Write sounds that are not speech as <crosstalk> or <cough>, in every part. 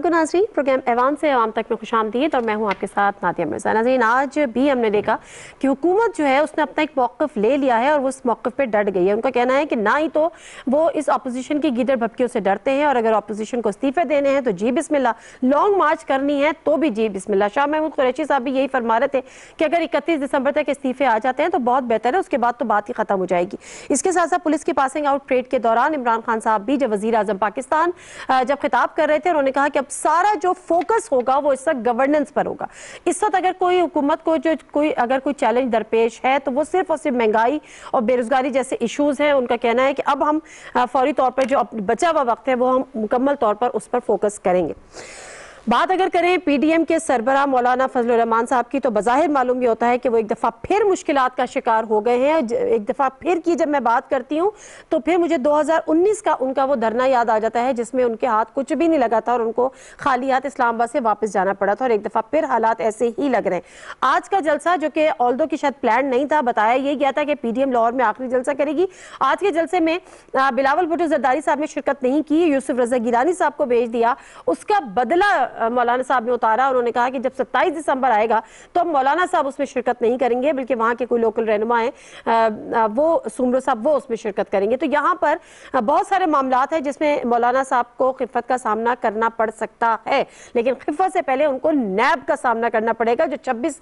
असलम नाजरीन, programme Evan से आवाम तक में खुश आमदीद और मैं हूँ आपके साथ नादिया मिर्ज़ा नाजरीन। आज भी हमने देखा कि हुकूमत जो है, उसने अपना एक मौकफ ले लिया है और वो उस मौकफ पे डट गई है। उनका कहना है कि ना ही तो वो इस अपोजिशन की गिदड़ भपकियों से डरते हैं और अगर अपोजिशन को इस्तीफे देने हैं तो जी बिस्मिल्ला लॉन्ग मार्च करनी है तो भी जी बिस्मिल्ला शाह महमूद कुरैशी साहब भी यही फरमा रहे थे कि अगर इकतीस दिसंबर तक इस्तीफे आ जाते हैं तो बहुत बेहतर है, उसके बाद तो बात ही खत्म हो जाएगी। इसके साथ साथ पुलिस की पासिंग आउट परेड के दौरान इमरान खान साहब भी, जब वजी आज़म पाकिस्तान जब खिताब कर रहे थे उन्होंने कहा कि अब सारा जो फोकस होगा वो इस वक्त गवर्नेंस पर होगा। इस वक्त अगर कोई हुकूमत को जो कोई, अगर कोई चैलेंज दरपेश है तो वो सिर्फ़ और सिर्फ़ महँगाई और बेरोजगारी जैसे इशूज़ हैं, उनका कहना है कि अब हम फौरी तौर पर जो बचा हुआ वक्त है, वो हम मुकम्मल तौर पर उस पर फोकस करेंगे। बात अगर करें पीडीएम के सरबरा मौलाना फजल रहमान साहब की तो बाहिर मालूम ये होता है कि वो एक दफ़ा फिर मुश्किल का शिकार हो गए हैं। एक दफ़ा फिर की जब मैं बात करती हूँ तो फिर मुझे 2019 का उनका वो धरना याद आ जाता है, जिसमें उनके हाथ कुछ भी नहीं लगा था और उनको खाली हाथ इस्लामाबाद से वापस जाना पड़ा था और एक दफ़ा फिर हालात ऐसे ही लग रहे हैं। आज का जलसा, जो कि ऑल्दो की शायद प्लान नहीं था, बताया ये गया था कि पीडीएम लाहौर में आखिरी जलसा करेगी। आज के जलसे में बिलावल भुटो जरदारी साहब ने शिरकत नहीं की, यूसुफ रजा गिरानी साहब को भेज दिया। उसका बदला मौलाना साहब ने उतारा उन्होंने कहा कि जब 27 दिसंबर आएगा तो हम मौलाना साहब उसमें शिरकत नहीं करेंगे, बल्कि वहाँ के कोई लोकल रहनुमा है वो सुमरो साहब, वो उसमें शिरकत करेंगे। तो यहाँ पर बहुत सारे मामला हैं जिसमें मौलाना साहब को खिफत का सामना करना पड़ सकता है, लेकिन खिफत से पहले उनको नैब का सामना करना पड़ेगा, जो छब्बीस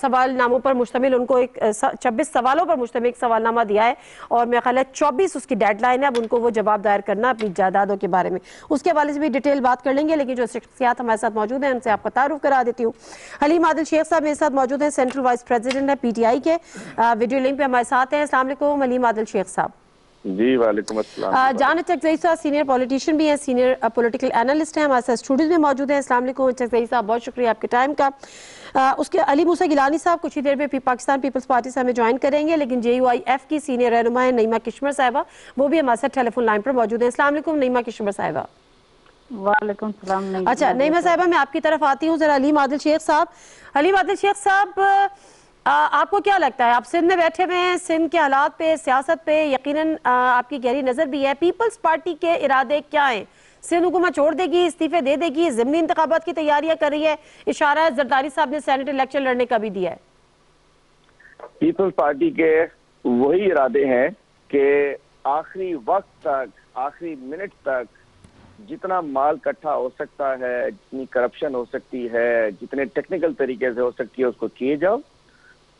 सवाल नामों पर मुश्तमिल उनको एक छब्बीस सवालों पर मुश्तमिल एक सवालनामा दिया है, और मेरा ख्याल है चौबीस उसकी डेडलाइन है, अब उनको वो जवाब दायर करना अपनी जायदादों के बारे में। उसके हवाले से भी डिटेल बात कर लेंगे, लेकिन जो शख्सियात हमारे साथ मौजूद हैं। उनसे आपका तारुफ करा देती हूँ। हलीम आदिल शेख साहब मेरे साथ मौजूद हैं। सेंट्रल वाइस प्रेसिडेंट है पीटीआई के। वीडियो लिंक पे हमारे साथ हैं। असलम हलीम आदिल शेख साहब। जी वालेकुम अस्सलाम। जान चकजई साहब सीनियर पॉलिटिशियन भी हैं सीनियर पॉलिटिकल एनालिस्ट हैं हमारे साथ स्टूडियो में मौजूद हैं। अस्सलाम वालेकुम चकजई साहब बहुत शुक्रिया आपके टाइम का। आ, उसके अली मूसा गिलानी साहब कुछ ही देर में पाकिस्तान पीपल्स पार्टी से हमें ज्वाइन करेंगे लेकिन जे यू आई एफ़ की सीनियर रहनुमा है नईमा किश्मर साहिबा। वो भी हमारे साथ टेलीफोन लाइन पर मौजूद है। असलम नईमा किश्मर साहिबा। वालेकुम सलाम अच्छा नईमा साहिबा मैं आपकी तरफ़ आती हूँ जरा अलीम आदिल शेख साहब। अलीम आदिल शेख साहब आपको क्या लगता है? आप सिंध में बैठे हुए हैं सिंध के हालात पे सियासत पे यकीनन आपकी गहरी नज़र भी है। पीपल्स पार्टी के इरादे क्या हैं? सिंध हुकूमत छोड़ देगी इस्तीफे दे देगी जमनी इंतबात की तैयारियाँ कर रही है। इशारा जरदारी साहब ने सेनेट इलेक्शन लड़ने का भी दिया है। पीपल्स पार्टी के वही इरादे हैं कि आखिरी वक्त तक आखिरी मिनट तक जितना माल इकट्ठा हो सकता है, जितनी करप्शन हो सकती है, जितने टेक्निकल तरीके से हो सकती है, उसको किए जाओ।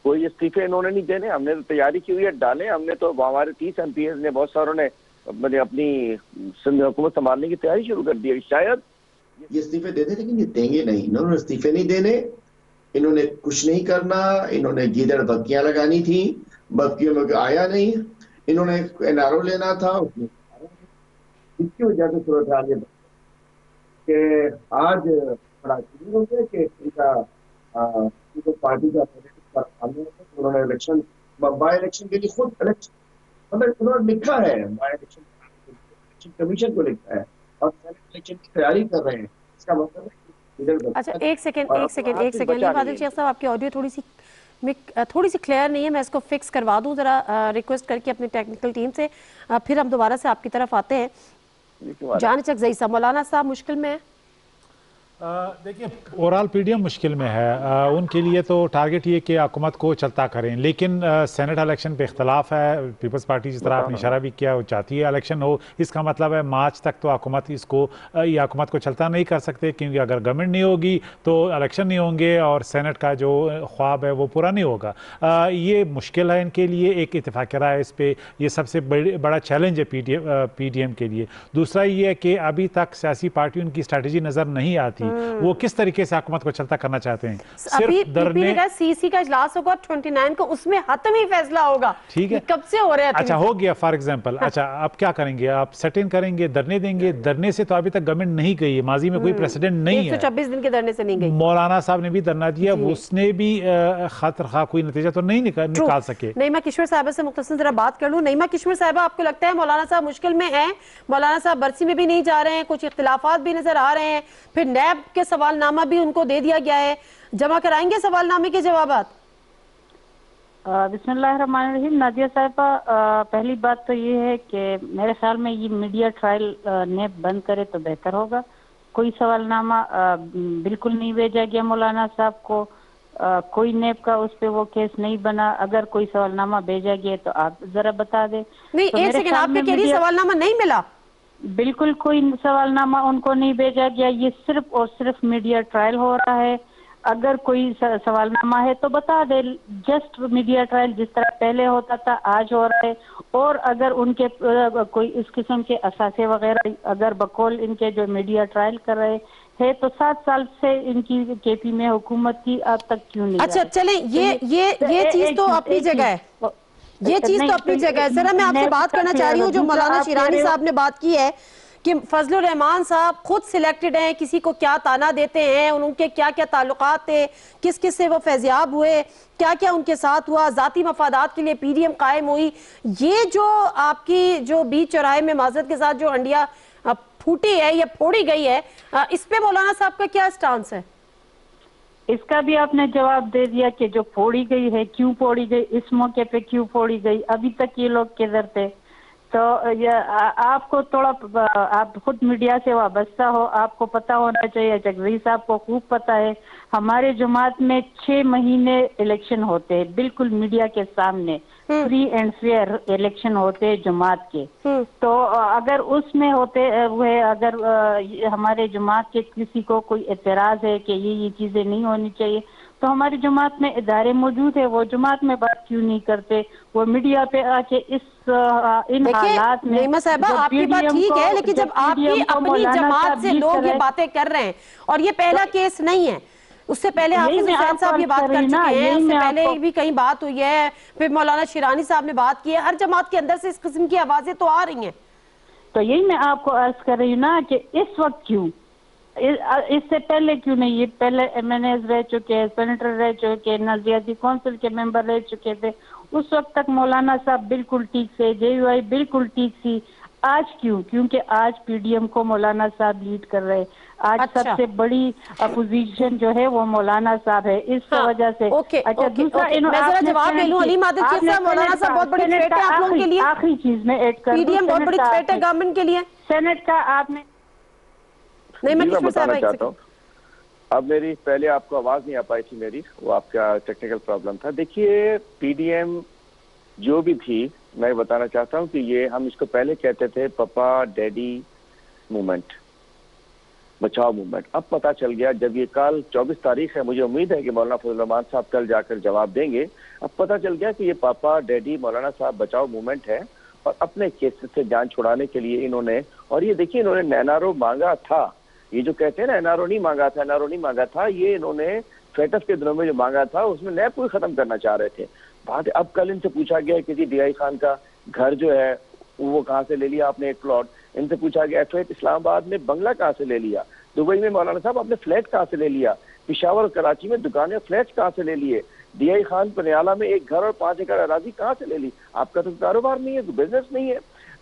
कोई इस्तीफे इन्होंने नहीं देने, हमने तो तैयारी की हुई है, डाले। हमने तो हमारे तीस एम ने बहुत सारों ने मैंने अपनी सिंध हुकूमत संभालने की तैयारी शुरू कर दी है। शायद ये इस्तीफे दे लेकिन ये देंगे नहीं। इन्होंने इस्तीफे नहीं देने, इन्होंने कुछ नहीं करना, इन्होंने गीदड़ बक्कियाँ लगानी थी बक्कियों में आया नहीं। इन्होंने एनआरओ लेना था, उसमें इसकी वजह से सूरत हाल ये कि आज बड़ा हो गया कि इनका पार्टी का उन्होंने इलेक्शन बाई इलेक्शन के लिए खुद इलेक्शन मतलब उन्होंने लिखा है बाई इलेक्शन इलेक्शन कमीशन को लिखा है और इलेक्शन की तैयारी कर रहे हैं। इसका मतलब अच्छा एक सेकंड एक सेकंड एक सेकंड बादल शेख साहब आपकी ऑडियो थोड़ी सी थोड़ी सी क्लियर नहीं है मैं इसको फिक्स करवा दूँ जरा रिक्वेस्ट करके अपनी टेक्निकल टीम से फिर हम दोबारा से आपकी तरफ़ आते हैं। जान चक जई जईसा मौलाना साहब मुश्किल में है। देखिए ओवरऑल पीडीएम मुश्किल में है। आ, उनके लिए तो टारगेट ये कि हुकूमत को चलता करें। लेकिन आ, सेनेट इलेक्शन पे इख्तलाफ है। पीपल्स पार्टी जिस तरह आपने इशारा भी किया वो चाहती है इलेक्शन हो। इसका मतलब है मार्च तक तो हुकूमत इसको ये हुकूमत को चलता नहीं कर सकते। क्योंकि अगर गवर्नमेंट नहीं होगी तो इलेक्शन नहीं होंगे और सेनेट का जो ख्वाब है वो पूरा नहीं होगा। आ, ये मुश्किल है इनके लिए। एक इतफाक़ राय इस पर यह सबसे बड़ा चैलेंज है पी डी एम के लिए। दूसरा ये है कि अभी तक सियासी पार्टी उनकी स्ट्रेटी नज़र नहीं आती। हम्म। वो किस तरीके से हुकूमत को चलता करना चाहते हैं? सिर्फ़ दरने सीसी का इजलास होगा 29 को उसमें हतम ही फैसला होगा ठीक है। कब से हो रहा है अच्छा हो गया फॉर एग्जांपल <laughs> अच्छा आप क्या करेंगे? आप सेट इन करेंगे धरने देंगे। धरने से तो अभी तक गवर्नमेंट नहीं गई है। माजी में कोई प्रेसिडेंट हम्म। नहीं है। छब्बीस दिन के धरने से नहीं गई। मौलाना साहब ने भी धरना दिया। उसने भी खातर खा कोई नतीजा तो नहीं निकाल सके। नईमा किश्वर साहब से मुख्तर जरा बात कर लूँ। नईमा किश्वर साहब आपको लगता है मौलाना साहब मुश्किल में है? मौलाना साहब बरसी में भी नहीं जा रहे हैं। कुछ इख्तलाफात भी नज़र आ रहे हैं। फिर नैब के सवालनामा भी उनको दे दिया गया है। जमा कराएँगे सवालनामे के जवाब बिस्मिल्लाहिर्रहमानिर्रहीम। नादिया साहबा पहली बात तो ये है कि मेरे ख्याल में ये मीडिया ट्रायल ने बंद करे तो बेहतर होगा। कोई सवालनामा बिल्कुल नहीं भेजा गया मौलाना साहब को। अ, कोई नेब का उस पे वो केस नहीं बना। अगर कोई सवालनामा भेजा गया तो आप जरा बता दें। नहीं तो एक सेकंड ख्याल आप कह रही सवालनामा नहीं मिला? बिल्कुल कोई सवालनामा उनको नहीं भेजा गया। ये सिर्फ़ और सिर्फ़ मीडिया ट्रायल हो रहा है। अगर कोई सवालनामा है तो बता दे। जस्ट मीडिया ट्रायल जिस तरह पहले होता था आज हो रहा है। और अगर उनके कोई इस किस्म के असासे वगैरह अगर बकौल इनके जो मीडिया ट्रायल कर रहे है तो सात साल से इनकी केपी में हुकूमत की अब तक क्यों नहीं अच्छा? चलें ये तो ये तो ये चीज़ तो अपनी जगह है। ये चीज़ तो अपनी जगह है। जरा मैं आपसे बात करना चाह रही हूँ जो मौलाना शिरानी साहब ने बात की है कि फजल रहमान साहब खुद सिलेक्टेड हैं किसी को क्या ताना देते हैं उनके क्या क्या ताल्लुकात थे किस किस से वो फैजियाब हुए क्या क्या उनके साथ हुआ जाती मफादात के लिए पीडीएम कायम हुई। ये जो आपकी जो बीच चौराहे में माजरत के साथ जो हंडिया अ, फूटी है या फोड़ी गई है इस पे मौलाना साहब का क्या स्टांस है? इसका भी आपने जवाब दे दिया कि जो फोड़ी गई है, क्यों फोड़ी गई? इस मौके पे क्यों फोड़ी गई? अभी तक ये लोग किधर थे? तो ये आपको थोड़ा आप खुद मीडिया से वाबस्ता हो आपको पता होना चाहिए जगजी साहब को खूब पता है हमारे जमात में छह महीने इलेक्शन होते हैं बिल्कुल मीडिया के सामने फ्री एंड फेयर इलेक्शन होते हैं जमात के हम्म। तो अगर उसमें होते हुए अगर हमारे जमात के किसी को कोई एतराज़ है कि ये ये चीज़ें नहीं होनी चाहिए तो हमारी जमात में इदारे मौजूद है वो जमात में बात क्यों नहीं करते? वो मीडिया पे आके इस इन हालात में साहबा आपकी बात ठीक है लेकिन जब आपकी अपनी जमात से लोग ये बातें कर रहे हैं। और ये पहला केस नहीं है। उससे पहले हाफिज हुसैन साहब ये बात कर चुके हैं उससे पहले भी कहीं बात हुई है फिर मौलाना शिरानी साहब ने बात की है हर जमात के अंदर से इस किस्म की आवाज़ें तो आ रही हैं। तो यही मैं आपको अर्ज़ कर रही हूँ ना कि इस वक्त क्यों इससे पहले क्यों नहीं? ये पहले एमएनएस रह चुके हैं सेनेटर रह चुके हैं नजरियाती काउंसिल के मेंबर रह चुके थे। उस वक्त तक मौलाना साहब बिल्कुल ठीक से जे बिल्कुल ठीक थी। आज क्यों? क्योंकि आज पीडीएम को मौलाना साहब लीड कर रहे हैं। आज अच्छा। सबसे बड़ी अपोजिशन जो है वो मौलाना साहब है। इस हाँ, वजह से ओके, अच्छा दूसरा जवाब ले लूँ, अली मौलाना साहब बहुत बड़ी थ्रेट है आप लोगों के लिए। आखिरी चीज़ में ऐड कर दूँ, पीडीएम बहुत बड़ी थ्रेट है गवर्नमेंट के लिए। सेनेट का आपने नहीं मैं बताना चाहता हूँ। अब मेरी पहले आपको आवाज़ नहीं आ पाई थी मेरी वो आपका टेक्निकल प्रॉब्लम था। देखिए पीडीएम जो भी थी मैं बताना चाहता हूँ कि ये हम इसको पहले कहते थे पापा डैडी मूवमेंट बचाओ मूवमेंट। अब पता चल गया जब ये कल 24 तारीख है मुझे उम्मीद है कि मौलाना फजल रहमान साहब कल जाकर जवाब देंगे। अब पता चल गया कि ये पापा डैडी मौलाना साहब बचाओ मूवमेंट है और अपने केसेस से जान छुड़ाने के लिए इन्होंने और ये देखिए इन्होंने नैनारो मांगा था। ये जो कहते हैं ना, एनआरओ नहीं मांगा था, एनआरओ नहीं मांगा था, ये इन्होंने फेटस के दिनों में जो मांगा था, उसमें नैब को खत्म करना चाह रहे थे। बात अब कल इनसे पूछा गया कि जी डीआई खान का, घर जो है, वो कहाँ से ले लिया आपने एक प्लॉट? इनसे पूछा गया एफ़ इस्लामाबाद में बंगला कहाँ से ले लिया? दुबई में मौलाना साहब, आपने फ्लैट कहाँ से ले लिया? पिशावर कराची में दुकानें फ्लैट कहाँ से ले लिए? डीआई खान पनियाला में एक घर और पाँच एकड़ अराजी कहाँ से ले ली? आपका तो कारोबार नहीं है तो बिज़नेस नहीं है।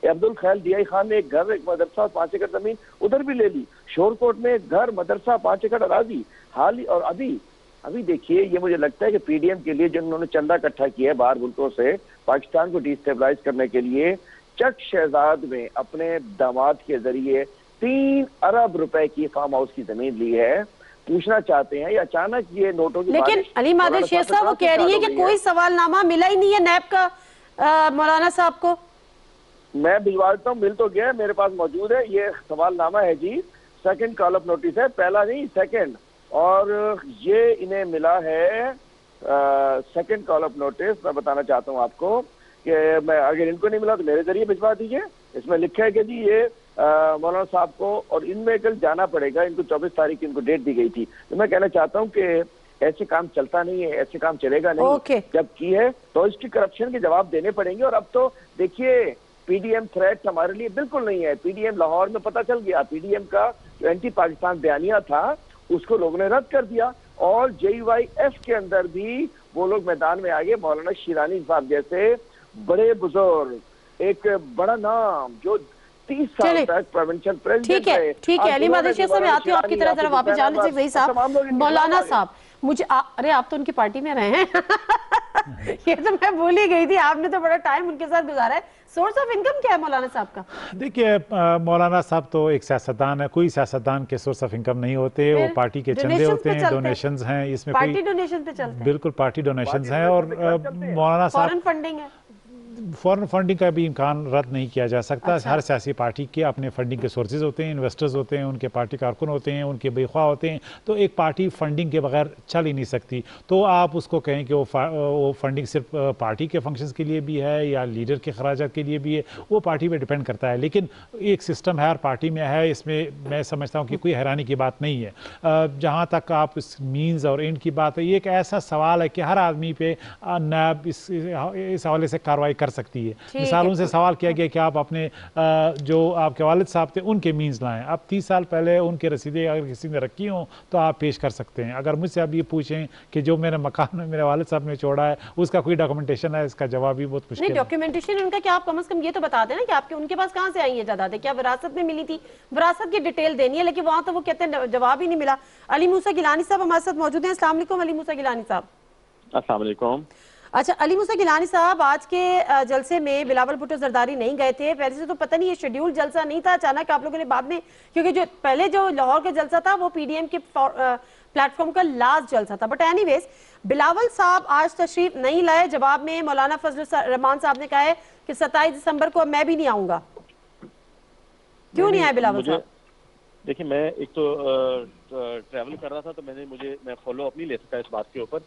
अब्दुल खैल डीआई खान ने एक घर एक मदरसा और पाँच एकड़ ज़मीन उधर भी ले ली। शोरकोट में एक घर मदरसा पाँच एकड़ अराजी हाल और अभी अभी देखिए ये मुझे लगता है कि पीडीएम के लिए जिन्होंने चंदा इकट्ठा किया है बाहर मुल्कों से पाकिस्तान को डिस्टेबलाइज करने के लिए चक शहजाद में अपने दामाद के ज़रिए तीन अरब रुपए की फार्म हाउस की ज़मीन ली है। पूछना चाहते हैं ये अचानक ये नोटों की लेकिन अली मौलाना शेख साहब वो कह रही है कि कोई सवालनामा मिला ही नहीं है नैब का मौलाना साहब को। मैं भिजवा देता हूँ मिल तो गया है, मेरे पास मौजूद है ये सवालनामा है जी। सेकंड कॉल ऑफ़ नोटिस है पहला नहीं सेकंड और ये इन्हें मिला है सेकंड कॉल ऑफ़ नोटिस मैं बताना चाहता हूँ आपको कि मैं अगर इनको नहीं मिला तो मेरे ज़रिए भिजवा दीजिए। इसमें लिखा है कि जी ये मौलाना साहब को और इनमें कल जाना पड़ेगा इनको चौबीस तारीख की इनको डेट दी गई थी। तो मैं कहना चाहता हूँ कि ऐसे काम चलता नहीं है ऐसे काम चलेगा नहीं। ओके। जब की है तो इसकी करप्शन के जवाब देने पड़ेंगे। और अब तो देखिए पीडीएम थ्रेट हमारे लिए बिल्कुल नहीं है। पीडीएम लाहौर में पता चल गया। पीडीएम का जो एंटी पाकिस्तान बयानिया था उसको लोगों ने रद्द कर दिया और जेवाईएफ के अंदर भी वो लोग मैदान में आ गए मौलाना शिरानी साहब जैसे बड़े बुज़ुर्ग एक बड़ा नाम जो तीस साल तक प्रोविंशियल प्रेसिडेंट ठीक है ठीक है अली मादिल साहब आती हूँ आपकी तरह जरा वापस जान हुसैन लीजिए सही साहब मौलाना। साहब मुझे अरे आप तो उनकी पार्टी में रहे हैं। <laughs> ये तो मैं भूल ही गई थी आपने तो बड़ा टाइम उनके साथ गुजारा है। सोर्स ऑफ़ इनकम क्या है मौलाना साहब का? देखिए मौलाना साहब तो एक सियासतदान है कोई सियासतदान के सोर्स ऑफ़ इनकम नहीं होते वो पार्टी के चंदे होते हैं डोनेशन है। डोनेशंस हैं इसमें पार्टी डोनेशन पे चलते हैं। बिल्कुल पार्टी डोनेशंस है और। मौलाना साहब फॉरेन फंडिंग है। फॉरेन फंडिंग का भी इम्कान रद्द नहीं किया जा सकता। अच्छा। हर सियासी पार्टी के अपने फंडिंग के सोर्सेज होते हैं इन्वेस्टर्स होते हैं उनके पार्टी कारकुन होते हैं उनके बेख्वा होते हैं तो एक पार्टी फंडिंग के बगैर चल ही नहीं सकती। तो आप उसको कहें कि वो वो फंडिंग सिर्फ़ पार्टी के फ़ंक्शन के लिए भी है या लीडर के खराज के लिए भी है वो पार्टी पर डिपेंड करता है। लेकिन एक सिस्टम है हर पार्टी में है इसमें मैं समझता हूँ कि कोई हैरानी की बात नहीं है। जहाँ तक आप इस मीन्स और एंड की बात है ये एक ऐसा सवाल है कि हर आदमी पे नैब इस इस हवाले से कार्रवाई कर सकती है। मिसाल है। उनसे सवाल किया गया कि आप अपने जो आपके वालिद साहब थे उनके मीन्स लाएँ। अब तीस साल पहले उनके रसीदें अगर किसी ने रखी हों तो आप पेश कर सकते हैं। अगर मुझसे आप ये पूछें कि जो मेरे मकान में मेरे वालिद साहब ने छोड़ा है उसका कोई डॉक्यूमेंटेशन है इसका जवाब भी बहुत मुश्किल डॉक्यूमेंटेशन उनका क्या? आप कम से कम ये तो बता देना कि आपके उनके पास कहाँ से आई है जायदादें? क्या विरासत में मिली थी? विरासत की डिटेल देनी है लेकिन वहाँ तो वो कहते हैं जवाब ही नहीं मिला। अली मूसा गिलानी साहब हमारे साथ मौजूद हैं। अस्सलाम वालेकुम अली मूसा गिलानी साहब। अस्सलाम वालेकुम। अच्छा अली मूसा गिलानी साहब आज के जलसे में बिलावल भुट्टो जरदारी नहीं गए थे। पहले से तो पता नहीं ये शेड्यूल जलसा नहीं था अचानक आप लोगों ने बाद में क्योंकि जो पहले जो लाहौर का जलसा था वो पीडीएम के प्लेटफॉर्म का लास्ट जलसा था। बट एनीवेज बिलावल साहब आज तशरीफ़ नहीं लाए। जवाब में मौलाना फजल रहमान साहब ने कहा है कि 27 दिसंबर को मैं भी नहीं आऊँगा। क्यों नहीं आए बिलावल साहब? देखिए मैं एक तो ट्रैवल कर रहा था तो मैंने मुझे मैं फॉलो अप नहीं ले सका इस बात के ऊपर।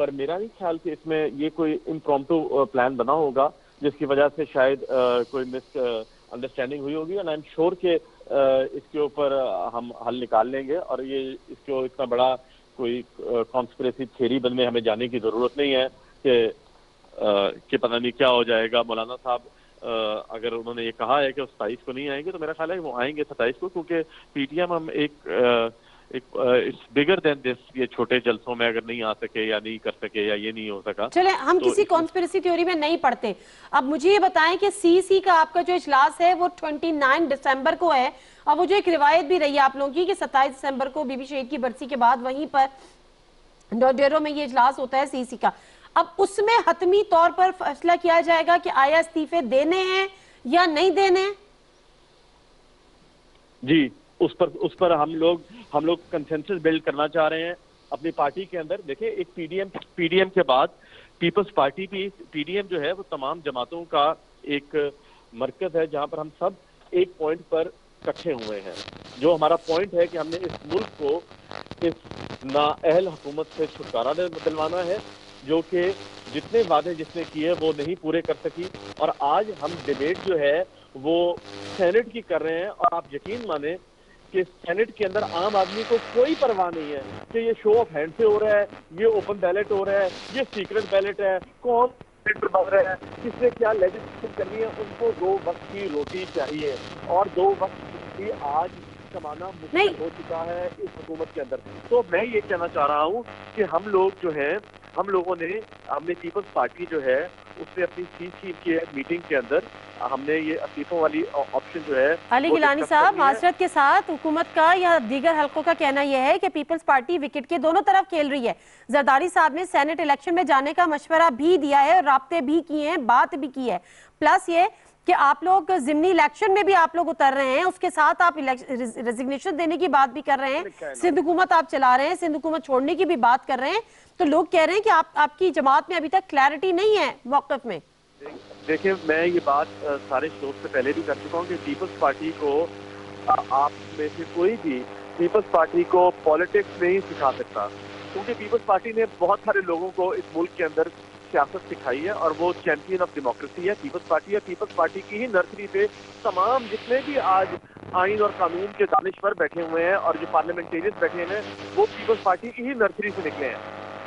पर मेरा नहीं ख्याल कि इसमें ये कोई इम्प्रॉम्प्टू प्लान बना होगा, जिसकी वजह से शायद कोई मिस अंडरस्टैंडिंग हुई होगी। एंड आई एम श्योर कि इसके ऊपर हम हल निकाल लेंगे। और ये, इसको इतना बड़ा कोई कॉन्स्परेसी थेरी बनने हमें जाने की ज़रूरत नहीं है कि कि पता नहीं क्या हो जाएगा। मौलाना साहब अगर उन्होंने ये कहा है कि वो को नहीं आएँगे तो मेरा ख्याल है वो आएँगे सताईस को, क्योंकि पीटीएम हम एक एक इट्स बिगर देन दिस ये छोटे जलसों में अगर नहीं आ सके या नहीं कर सके या ये नहीं हो सका चले हम तो किसी कॉन्स्पिरसी थ्योरी में नहीं पढ़ते। अब मुझे ये बताएँ कि सीसी का आपका जो इजलास है वो 29 दिसंबर को है और वो जो एक रिवायत भी रही है आप लोगों की कि 27 दिसंबर को बीबी शहीद की बरसी के बाद वहीं पर डोडेरो में ये इजलास होता है सीसी का। अब उसमें हतमी तौर पर फैसला किया जाएगा कि आया इस्तीफे देने हैं या नहीं देने जी। उस पर उस पर हम लोग हम लोग कंसेंसस बिल्ड करना चाह रहे हैं अपनी पार्टी के अंदर। देखिए, एक पीडीएम पीडीएम के बाद पीपल्स पार्टी भी पीडीएम जो है वो तमाम जमातों का एक मरकज है, जहाँ पर हम सब एक पॉइंट पर इकट्ठे हुए हैं। जो हमारा पॉइंट है कि हमने इस मुल्क को इस नाअहल हुकूमत से छुटकारा दिलवाना है, जो कि जितने वादे जिसने किए वो नहीं पूरे कर सकी। और आज हम डिबेट जो है वो सेनेट की कर रहे हैं, और आप यकीन माने कि सेनेट के अंदर आम आदमी को कोई परवाह नहीं है कि ये शो ऑफ़ हैंड से हो रहा है ये ओपन बैलेट हो रहा है ये सीक्रेट बैलेट है। कौन बन रहा है? किसने क्या लेजिस्लेशन करनी है? उनको दो वक्त की रोटी चाहिए और दो वक्त की आज कमाना मुश्किल हो चुका है इस हुकूमत के अंदर। तो मैं ये कहना चाह रहा हूँ कि हम लोग जो है हम लोगों ने हमने पीपल्स पार्टी जो है उसने अपनी चीज़ चीफ के मीटिंग के अंदर हमने ये इस्तीफों वाली ऑप्शन जो है अली गिलानी साहब मासरत के साथ हुकूमत का या दीगर हलकों का कहना यह है कि पीपल्स पार्टी विकेट के दोनों तरफ़ खेल रही है। जरदारी साहब ने सेनेट इलेक्शन में जाने का मशवरा भी दिया है रबते भी किए हैं बात भी की है। प्लस ये कि आप लोग जिमनी इलेक्शन में भी आप लोग उतर रहे हैं उसके साथ आप रेजिग्नेशन देने की बात भी कर रहे हैं। सिंध हुकूमत आप चला रहे हैं सिंध हुकूमत छोड़ने की भी बात कर रहे हैं। तो लोग कह रहे हैं कि आप आपकी जमात में अभी तक क्लैरिटी नहीं है मौकफ में। देखिए मैं ये बात सारे शोज़ से पहले भी कर चुका हूँ कि पीपल्स पार्टी को आप में से कोई भी पीपल्स पार्टी को पॉलिटिक्स नहीं सिखा सकता। क्योंकि पीपल्स पार्टी ने बहुत सारे लोगों को इस मुल्क के अंदर सियासत सिखाई है और वो चैंपियन ऑफ़ डेमोक्रेसी है पीपल्स पार्टी है। पीपल्स पार्टी की ही नर्सरी पे तमाम जितने भी आज आइन और कानून के दानिश्वर बैठे हुए हैं और जो पार्लियामेंटेरियंस बैठे हैं, वो पीपल्स पार्टी की ही नर्सरी से निकले हैं।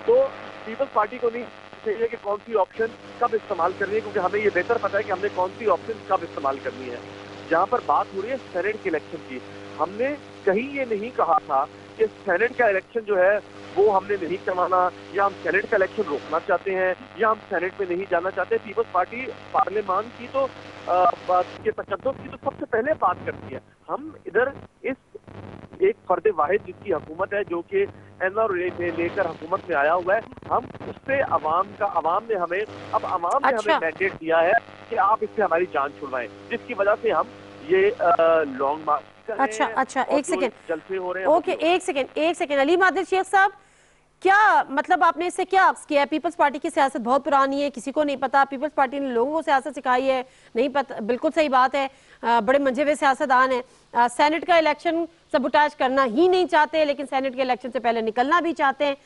तो पीपल्स पार्टी को नहीं चाहिए कि कौन सी ऑप्शन कब इस्तेमाल करनी है, क्योंकि हमें ये बेहतर पता है कि हमने कौन सी ऑप्शन कब इस्तेमाल करनी है। जहाँ पर बात हो रही है सेनेट के इलेक्शन की। हमने कहीं ये नहीं कहा था कि सेनेट का इलेक्शन जो है वो हमने नहीं करवाना। या हम सेनेट का इलेक्शन रोकना चाहते हैं या हम सेनेट में नहीं जाना चाहते। पीपल्स पार्टी पार्लियामान की तो के तकदस की तो सबसे पहले बात करती है। हम इधर इस एक फर्द वाहिद जिसकी हुकूमत है जो कि एन आर में लेकर हुकूमत में आया हुआ है हम उससे अवाम का अवाम ने हमें अब अवाम ने अच्छा। हमें मैंडेट दिया है कि आप इससे हमारी जान छुड़वाएँ जिसकी वजह से हम ये लॉन्ग मार्च अच्छा, अच्छा, एक सेकेंड। हो ओके एक सेकेंड एक सेकेंड। अली मादिर शेख साहब क्या मतलब आपने इससे क्या अक्स किया है? पीपल्स पार्टी की सियासत बहुत पुरानी है किसी को नहीं पता। पीपल्स पार्टी ने लोगों को सियासत सिखाई है नहीं पता बिल्कुल सही बात है। अ, बड़े मंजे हुए सियासतदान है। सेनेट का इलेक्शन सबुटाज करना ही नहीं चाहते लेकिन सेनेट के इलेक्शन से पहले निकलना भी चाहते हैं।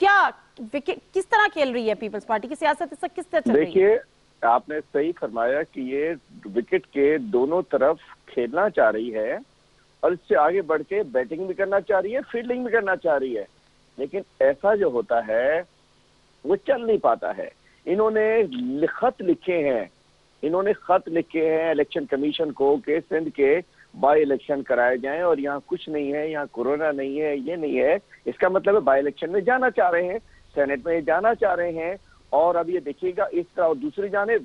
क्या किस तरह खेल रही है पीपल्स पार्टी की सियासत? इस वक्त किस तरह चल रही है? देखिए आपने सही फरमाया कि ये विकेट के दोनों तरफ़ खेलना चाह रही है और इससे आगे बढ़ के बैटिंग भी करना चाह रही है फील्डिंग भी करना चाह रही है। लेकिन ऐसा जो होता है, वो चल नहीं पाता है। इन्होंने खत लिखे हैं। इन्होंने खत लिखे हैं इलेक्शन कमीशन को कि सिंध के बाई इलेक्शन कराए जाएँ और यहाँ कुछ नहीं है, यहाँ कोरोना नहीं है, ये नहीं है। इसका मतलब है बाई इलेक्शन में जाना चाह रहे हैं सेनेट में जाना चाह रहे हैं। और अब ये देखिएगा इस तरह और दूसरी जाने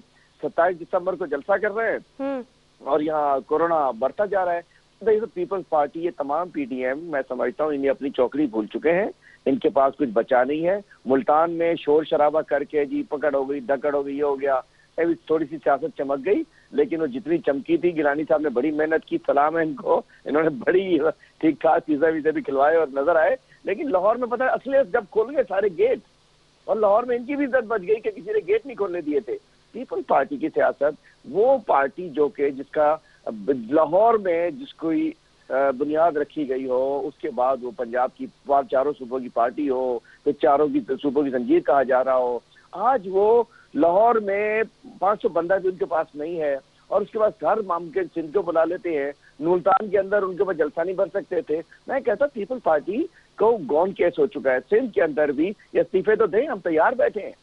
सत्ताईस दिसंबर को जलसा कर रहे हैं। हम्म। और यहाँ कोरोना बढ़ता जा रहा है। देखिए पीपल्स पार्टी ये तमाम पीडीएम मैं समझता हूँ इन्हें अपनी चौकड़ी भूल चुके हैं। इनके पास कुछ बचा नहीं है। मुल्तान में शोर शराबा करके जी पकड़ हो गई दकड़ हो गई ये हो गया। अभी थोड़ी सी सियासत चमक गई लेकिन वो जितनी चमकी थी गिलानी साहब ने बड़ी मेहनत की सलाम है इनको। इन्होंने बड़ी ठीक ठाक चीज़ें वीजें भी खिलवाए और नज़र आए। लेकिन लाहौर में पता है असलियत जब खोल गए सारे गेट और लाहौर में इनकी भी इज़्ज़त बच गई कि किसी ने गेट नहीं खोलने दिए थे। पीपल पार्टी की सियासत, वो पार्टी जो कि जिसका लाहौर में जिसको बुनियाद रखी गई हो, उसके बाद वो पंजाब की चारों सूबों की पार्टी हो, फिर चारों की, सूबों की जंजीर कहा जा रहा हो, आज वो लाहौर में 500 बंदा भी उनके पास नहीं है, और उसके बाद हर मामके सिंध को बुला लेते हैं मुल्तान के अंदर उनके पास जलसा नहीं भर सकते थे। मैं कहता पीपल पार्टी को गौन केस हो चुका है। सिंध के अंदर भी ये इस्तीफे तो दें, हम तैयार बैठे हैं।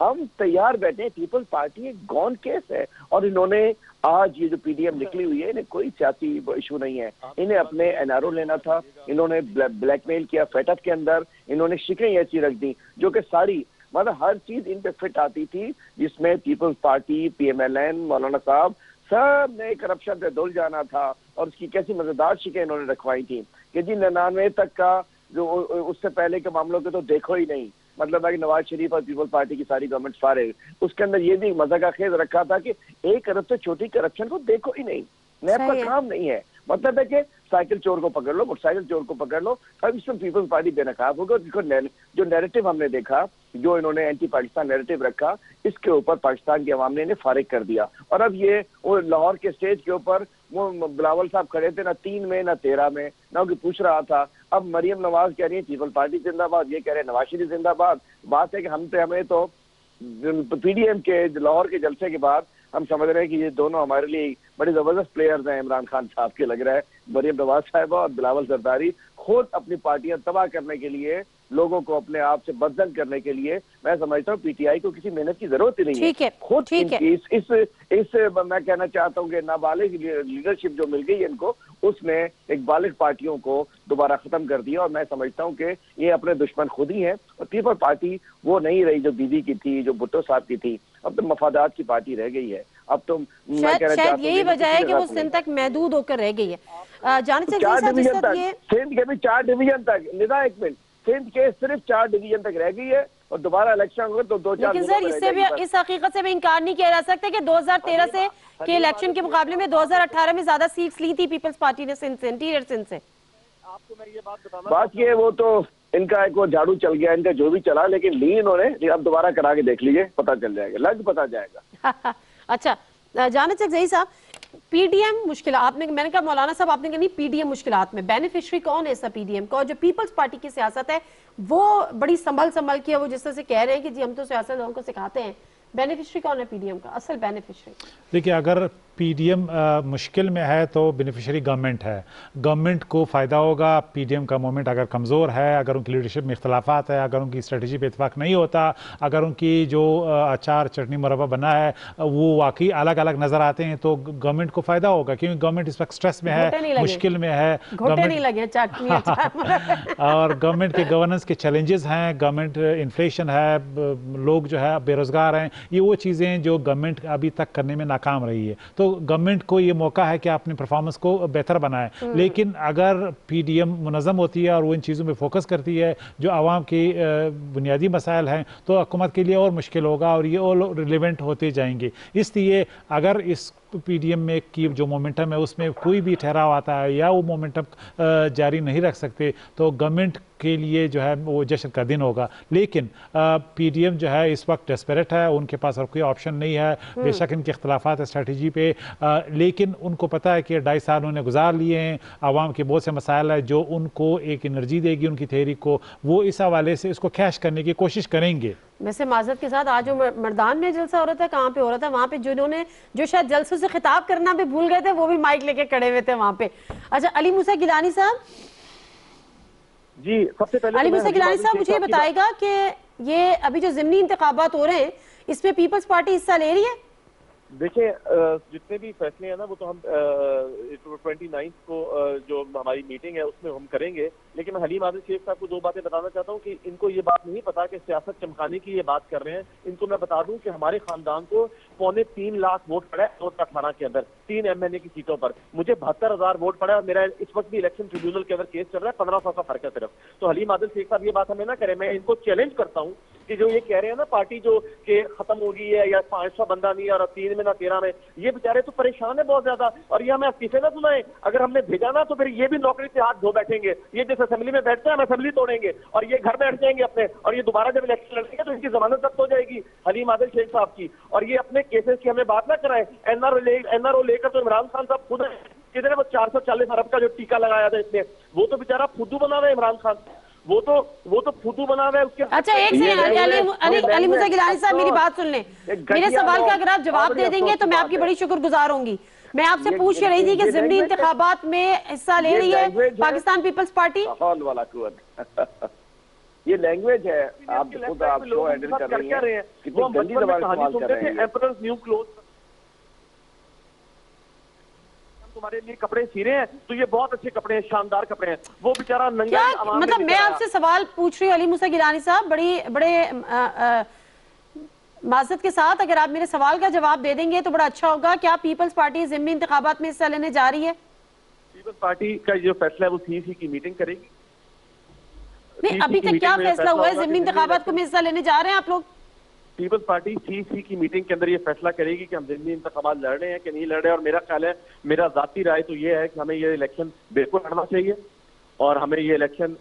हम तैयार बैठे पीपल पार्टी एक गौन केस है और इन्होंने आज ये जो पीडीएम निकली हुई है, इन्हें कोई सियासी इशू नहीं है। इन्हें अपने एनआरओ लेना था। इन्होंने ब्लैकमेल किया फेटअप के अंदर। इन्होंने शिकें ऐसी रख दी, जो कि सारी मतलब हर चीज़ इन पे फिट आती थी, जिसमें पीपल्स पार्टी पीएमएलएन मौलाना साहब, सबने करप्शन से धुल जाना था और उसकी कैसी मज़ेदार शिकें इन्होंने रखवाई थी। कि जी निन्यानवे तक का जो उससे पहले के मामलों के तो देखो ही नहीं। मतलब है कि नवाज़ शरीफ और पीपल पार्टी की सारी गवर्नमेंट फारे उसके अंदर ये भी मज़ा का खेज रखा था कि एक अरब से छोटी करप्शन को देखो ही नहीं। नैब का काम नहीं है। मतलब है कि साइकिल चोर को पकड़ लो, मोटरसाइकिल चोर को पकड़ लो अब इसमें पीपल्स पार्टी बेनकाब होगा जिसको जो नैरेटिव हमने देखा, जो इन्होंने एंटी पाकिस्तान नैरेटिव रखा, इसके ऊपर पाकिस्तान की अवाम ने इन्हें फारिग कर दिया। और अब ये, वो लाहौर के स्टेज के ऊपर, वो बिलावल साहब खड़े थे, ना तीन में, ना तेरह में, ना उनकी पूछ रहा था। अब मरियम नवाज़ कह रही है पीपल पार्टी जिंदाबाद, ये कह रहे हैं नवाज़ शरीफ जिंदाबाद। बात है कि हम तो हमें तो पीडीएम के, लाहौर के जलसे के बाद हम समझ रहे हैं कि ये दोनों हमारे लिए बड़े ज़बरदस्त प्लेयर्स हैं, इमरान खान साहब के लग रहा है, मरियम नवाज़ साहबा और बिलावल सरदारी, खुद अपनी पार्टियाँ तबाह करने के लिए लोगों को अपने आप से बदजन करने के लिए मैं समझता हूँ पीटीआई को किसी मेहनत की ज़रूरत ही नहीं ठीक है खुद ठीक है। इस इस इस मैं कहना चाहता हूँ कि नाबालिग लीडरशिप जो मिल गई इनको उसने एक बालिग पार्टियों को दोबारा खत्म कर दिया और मैं समझता हूँ कि ये अपने दुश्मन खुद ही हैं और पीपल पार्टी वो नहीं रही जो दीदी की थी जो भुट्टो साहब की थी। अब तो मफादात की पार्टी रह गई है। अब तो मैं कहना शायद यही वजह है कि वो सिंध तक महदूद होकर रह गई है। जाने सिंध के भी चार डिवीज़न तक। निदा एक मिनट। सिंध के सिर्फ़ चार डिवीज़न तक रह गई है और दोबारा इलेक्शन होगा तो दो चार लेकिन सर में इससे भी इस हकीकत से भी इनकार नहीं किया जा सकता कि 2013 से के इलेक्शन के मुकाबले में 2018 में ज़्यादा सीट्स ली थी पीपल्स पार्टी ने सिंध से इंटीरियर सिंध से। आपको मैं ये बात बताना बात ये वो तो इनका एक वो झाड़ू चल गया इनका जो भी चला लेकिन ली इन्होंने अब दोबारा करा के देख लीजिए पता चल जाएगा लग पता जाएगा। <laughs> अच्छा जाने जही साहब पीडीएम मुश्किल, आपने, मैंने कहा, मौलाना साहब, आपने कहा, नहीं पीडीएम मुश्किलात में। बेनिफिशरी कौन है ऐसा पीडीएम का और जो पीपल्स पार्टी की सियासत है, वो बड़ी संभल संभल की है, वो जिस तरह से कह रहे हैं कि जी, हम तो सियासत लोगों को सिखाते हैं। बेनिफिशरी कौन है पीडीएम का? असल बेनिफिशरी देखिए, अगर पीडीएम मुश्किल में है तो बेनिफिशियरी गवर्नमेंट है। गवर्नमेंट को फ़ायदा होगा पीडीएम का मोमेंट अगर कमज़ोर है अगर उनकी लीडरशिप में इख्तलाफात है अगर उनकी स्ट्रेटजी पे इतफाक नहीं होता अगर उनकी जो अचार चटनी मुरबा बना है वो वाकई अलग अलग नज़र आते हैं तो गवर्नमेंट को फ़ायदा होगा क्योंकि गवर्नमेंट इस वक्त स्ट्रेस में है मुश्किल में है। <laughs> और गवर्नमेंट के गवर्नेंस के चैलेंजेस हैं गवर्नमेंट इन्फ्लेशन है लोग जो है बेरोजगार हैं ये वो चीज़ें जो गवर्नमेंट अभी तक करने में नाकाम रही है। तो तो गवर्नमेंट को ये मौका है कि आपने परफॉर्मेंस को बेहतर बनाए लेकिन अगर पीडीएम मुनज़म होती है और वो इन चीज़ों पर फोकस करती है जो आवाम की बुनियादी मसाइल हैं तो हकूमत के लिए और मुश्किल होगा और ये और रिलेवेंट होते जाएँगे। इसलिए अगर इस पीडीएम में की जो मोमेंटम है उसमें कोई भी ठहराव आता है या वो मोमेंटम जारी नहीं रख सकते तो गवर्नमेंट के लिए जो है वो जश्न का दिन होगा। लेकिन पीडीएम जो है इस वक्त डेस्परेट है उनके पास और कोई ऑप्शन नहीं है। बेशक इनके अख्तलाफा स्ट्रेटजी पे आ, लेकिन उनको पता है कि ढाई साल उन्हें गुजार लिए हैं आवाम के बहुत से मसाइल है जो उनको एक एनर्जी देगी उनकी थेरी को। वो इस हवाले से इसको कैश करने की कोशिश करेंगे। वैसे माजरत के साथ आज जो मर्दान में जलसा हो रहा था कहाँ पे हो रहा था? वहाँ पे जिन्होंने जो शायद जलसों से खिताब करना भी भूल गए थे वो भी माइक लेके खड़े हुए थे वहाँ पे। अच्छा अली मूसा गिलानी साहब? जी सबसे पहले अली मूसा गिलानी साहब मुझे बताएगा कि ये अभी जो जिमनी इंतबात हो रहे हैं इसमें पीपल्स पार्टी हिस्सा ले रही है? देखिए जितने भी फैसले हैं ना, वो तो हम ट्वेंटी नाइन्थ को जो हमारी मीटिंग है, उसमें हम करेंगे। लेकिन हलीम आदिल शेख साहब को दो बातें बताना चाहता हूँ कि इनको ये बात नहीं पता कि सियासत चमकाने की ये बात कर रहे हैं। इनको मैं बता दूँ कि हमारे खानदान को पौने तीन लाख वोट पड़ा है अठारह के अंदर, तीन एमएलए की सीटों पर। मुझे बहत्तर हज़ार वोट पड़ा मेरा इस वक्त भी इलेक्शन ट्रिब्यूनल के अंदर केस चल रहा है, पंद्रह सौ का फ़र्क है सिर्फ़। तो हलीम आदिल शेख साहब, ये बात हमें ना करें, मैं इनको चैलेंज करता हूँ कि जो ये कह रहे हैं ना पार्टी जो के खत्म हो गई है या पाँच सौ बंदा नहीं है और तीन में ना तेरह में, ये बेचारे तो परेशान है बहुत ज़्यादा। और ये हमें इस्तीफे ना सुनाए। अगर हमने भेजा ना तो फिर ये भी नौकरी से हाथ धो बैठेंगे। ये जिस असेंबली में बैठते हैं, हम असेंबली तोड़ेंगे और ये घर बैठ जाएँगे अपने। और ये दोबारा जब इलेक्शन लड़ेंगे तो इनकी जमानत जब्त हो जाएगी, हलीम आदिल शेख साहब की। और ये अपने केसेस की हमें बात ना कराए एनआरओ ले एनआरओ लेकर तो इमरान खान साहब खुद किधर वो चार सौ चालीस अरब का जो टीका लगाया था इसने वो तो बेचारा फुद्दू बना रहे इमरान खान। वो तो वो तो फुदू बना रहा है उसके अच्छा एक से अली अली अली मुसा गिलानी साहब मेरी बात सुन लें। मेरे सवाल का अगर आप जवाब दे देंगे तो मैं आपकी बड़ी शुक्रगुजार होंगी। मैं आपसे पूछ रही थी कि जिमनी इंतबात में हिस्सा ले रही है पाकिस्तान पीपल्स पार्टी? ये लैंग्वेज है। आप खुद आप शो हैंडल कर रही हैं। कितनी गंदी जबान इस्तेमाल कर रहे हैं न्यू क्लोथ तुम्हारे लिए कपड़े सी रहे हैं तो ये बहुत अच्छे कपड़े हैं शानदार कपड़े हैं। वो बेचारा नंगा मतलब मैं आपसे सवाल पूछ रही हूँ अली मुसा गिलानी साहब बड़ी बड़े माजत के साथ अगर आप मेरे सवाल का जवाब दे देंगे तो बड़ा अच्छा होगा। क्या पीपल्स पार्टी जिम्मी इंतबात में हिस्सा लेने जा रही है? पीपल्स पार्टी का जो फैसला है वो सी की मीटिंग करेगी। नहीं अभी तक क्या फैसला हुआ है? ज़मीन इंतबात को हिस्सा लेने जा रहे हैं आप लोग? पीपल्स पार्टी सी सी की मीटिंग के अंदर ये फैसला करेगी कि हम ज़िंदगी इंतबात लड़ रहे हैं कि नहीं लड़ रहे हैं। और मेरा ख्याल है मेरा जाती राय तो ये है कि हमें ये इलेक्शन बिल्कुल लड़ना चाहिए। और हमें ये इलेक्शन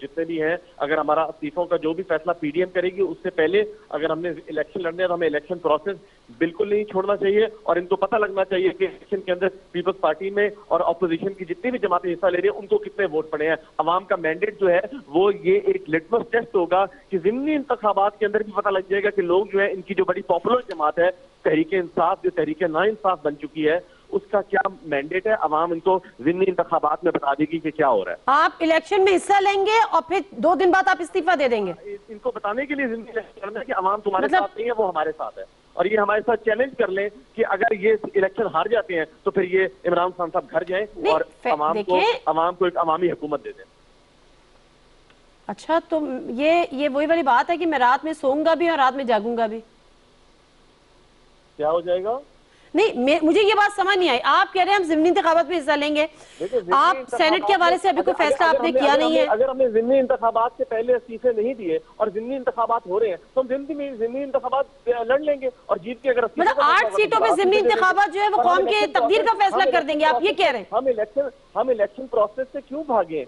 जितने भी हैं, अगर हमारा इस्तीफों का जो भी फैसला पीडीएम करेगी, उससे पहले अगर हमने इलेक्शन लड़ने हैं तो हमें इलेक्शन प्रोसेस बिल्कुल नहीं छोड़ना चाहिए और इनको पता लगना चाहिए कि इलेक्शन के अंदर पीपल्स पार्टी में और अपोजिशन की जितनी भी जमातें हिस्सा ले रही है, उनको कितने वोट पड़े हैं। अवाम का मैंडेट जो है, वो ये एक लिटमस टेस्ट होगा कि जिमनी इंतबात के अंदर भी पता लग जाएगा कि लोग जो है, इनकी जो बड़ी पॉपुलर जमात है तहरीक इंसाफ जो तहरीक ना इंसाफ बन चुकी है उसका क्या मैंडेट है? अवाम इनको जिमनी इंतबात में बता देगी कि क्या हो रहा है। आप इलेक्शन में हिस्सा लेंगे और फिर दो दिन बाद आप इस्तीफा दे देंगे। इनको बताने के लिए ज़िंदगी इलेक्शन कि अवाम तुम्हारे मतलब... साथ नहीं है वो हमारे साथ है। और ये हमारे साथ चैलेंज कर लें कि अगर ये इलेक्शन हार जाते हैं तो फिर ये इमरान खान साहब घर जाएँ और अवाम को अवाम को एक अवामी हुकूमत दे दें। अच्छा तो ये ये वही वाली बात है कि मैं रात में सोऊँगा भी और रात में जागूँगा भी। क्या हो जाएगा? नहीं मुझे ये बात समझ नहीं आई। आप कह रहे हैं हम जिमनी इंतबात में हिस्सा लेंगे। आप सेनेट के हवाले से अभी कोई फैसला आपने किया नहीं है। अगर हमने जिमनी इंतबात से पहले इस्तीफे नहीं दिए और जिमनी इंतबात हो रहे हैं तो हम ज़िंदगी जिमनी इंतबात लड़ लेंगे और जीत के अगर मतलब आठ सीटों पर जिमनी इंतबात जो है वो कौम के तकदीर का फैसला कर देंगे आप ये कह रहे हैं। हम इलेक्शन हम इलेक्शन प्रोसेस से क्यों भागे?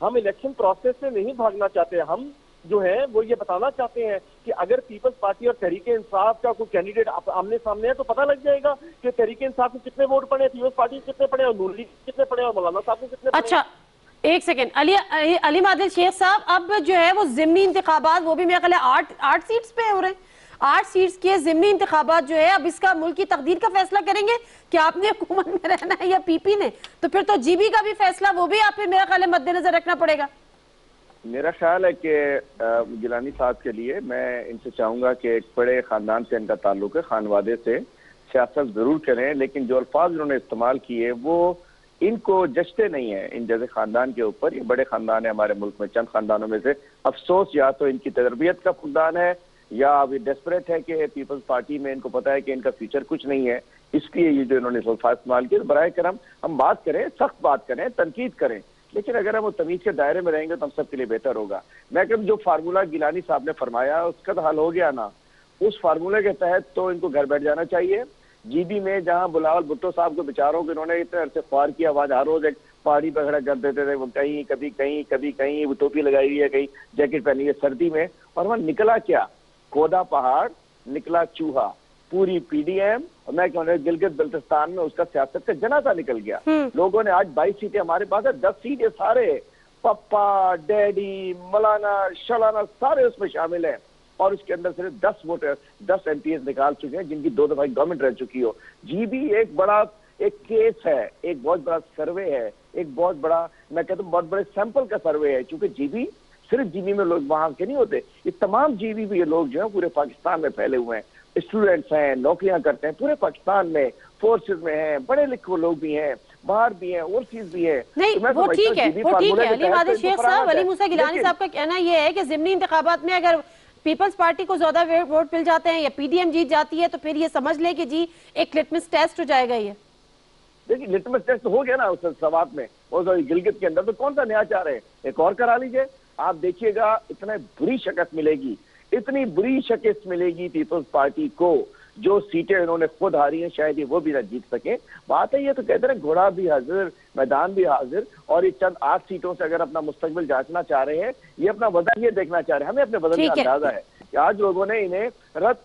हम इलेक्शन प्रोसेस से नहीं भागना चाहते। हम जो है, वो ये बताना चाहते हैं कि अगर पीपल्स पार्टी और तहरीके इंसाफ का कोई कैंडिडेट आमने सामने है तो पता लग जाएगा कि तहरीके इंसाफ को कितने वोट पड़े, पीपल्स पार्टी कितने पड़े और नून लीग कितने पड़े और मौलाना साहब को कितने अच्छा एक सेकेंड। अली अली मादिल शेख साहब, अब जो है वो जिमनी इंतबात वो भी मेरे ख्याल आठ आठ सीट्स पे हो रहे हैं। आठ सीट्स के जिमनी इंतबात जो है, अब इसका मुल्क की तकदीर का फैसला करेंगे। कि आपने हुकूमत में रहना है या पीपी ने? तो फिर तो जीबी का भी फैसला, वो भी आप मेरा ख्याल मद्देनजर रखना पड़ेगा। मेरा ख्याल है कि गिलानी साहब के लिए मैं इनसे चाहूँगा कि एक बड़े खानदान से इनका ताल्लुक है खानवादे से सियासत ज़रूर करें, लेकिन जो अल्फाज उन्होंने इस्तेमाल किए, वो इनको जचते नहीं है। इन जैसे खानदान के ऊपर, ये बड़े खानदान है हमारे मुल्क में, चंद खानदानों में से। अफसोस, या तो इनकी तरबियत का फुकदान है, या अभी डेस्परेट है कि पीपल्स पार्टी में इनको पता है कि इनका फ्यूचर कुछ नहीं है। इसलिए ये जो इन्होंने इस्तेमाल किया बर करम हम बात करें, सख्त बात करें, तनकीद करें। लेकिन अगर हम वो तमीज के दायरे में रहेंगे तो हम सबके लिए बेहतर होगा। मैं कहूँ जो फार्मूला गिलानी साहब ने फरमाया, उसका तो हल हो गया ना। उस फार्मूले के तहत तो इनको घर बैठ जाना चाहिए। जीबी में जहाँ बुलावल भुट्टो साहब को बेचारों को इन्होंने इतने अरसे ख्वार की आवाज़ हर रोज एक पहाड़ी पर खड़ा कर देते थे, वो कहीं, कभी कहीं कभी कहीं, वो टोपी लगाई हुई है, कहीं जैकेट पहनी है सर्दी में। और वहाँ निकला क्या? कोदा पहाड़, निकला चूहा। पूरी पीडीएम और मैं कहूँ गिलगित बल्तिस्तान में उसका सियासत का जनाजा निकल गया। लोगों ने आज बाईस सीटें हमारे पास है दस सीटें सारे पप्पा डैडी मलाना शलाना सारे उसमें शामिल हैं। और उसके अंदर सिर्फ़ दस वोटर दस एम निकाल चुके हैं जिनकी दो दफ़ा गवर्नमेंट रह चुकी हो। जी भी एक बड़ा एक केस है एक बहुत बड़ा सर्वे है एक बहुत बड़ा मैं कहता हूँ बहुत बड़े सैंपल का सर्वे है क्योंकि जीबी सिर्फ़ जीबी में लोग वहाँ के नहीं होते। ये तमाम जीबी भी ये लोग जो है पूरे पाकिस्तान में फैले हुए हैं। स्टूडेंट्स हैं नौकरियाँ करते हैं पूरे पाकिस्तान में फोर्सेज में हैं बड़े लिखे लोग भी हैं बाहर भी हैं ओवरसीज भी है। नहीं तो वो ठीक है वो ठीक है अली मादिर शेख साहब अली मूसा गिलानी साहब का कहना ये है कि जिमनी इंतखाबात में अगर पीपल्स पार्टी को ज़्यादा वोट मिल जाते हैं या पीडीएम जीत जाती है तो फिर ये समझ ले कि जी एक लिटमस टेस्ट हो जाएगा ये। देखिए लिटमस टेस्ट हो गया ना उस सवाब में गिलगित के अंदर तो कौन सा नया चाह रहे हैं? एक और करा लीजिए। आप देखिएगा इतने बुरी शिकस्त मिलेगी। इतनी बुरी शिकस्त मिलेगी पीपल्स पार्टी को जो सीटें इन्होंने खुद हारी हैं शायद ये वो भी ना जीत सके। बात है ये तो कहते हैं घोड़ा भी हाजिर मैदान भी हाजिर और ये चंद आठ सीटों से अगर अपना मुस्तकबिल जांचना चाह रहे हैं ये अपना वज़न ये देखना चाह रहे हैं। हमें अपने वज़न का अंदाज़ा है कि आज लोगों ने इन्हें रद्द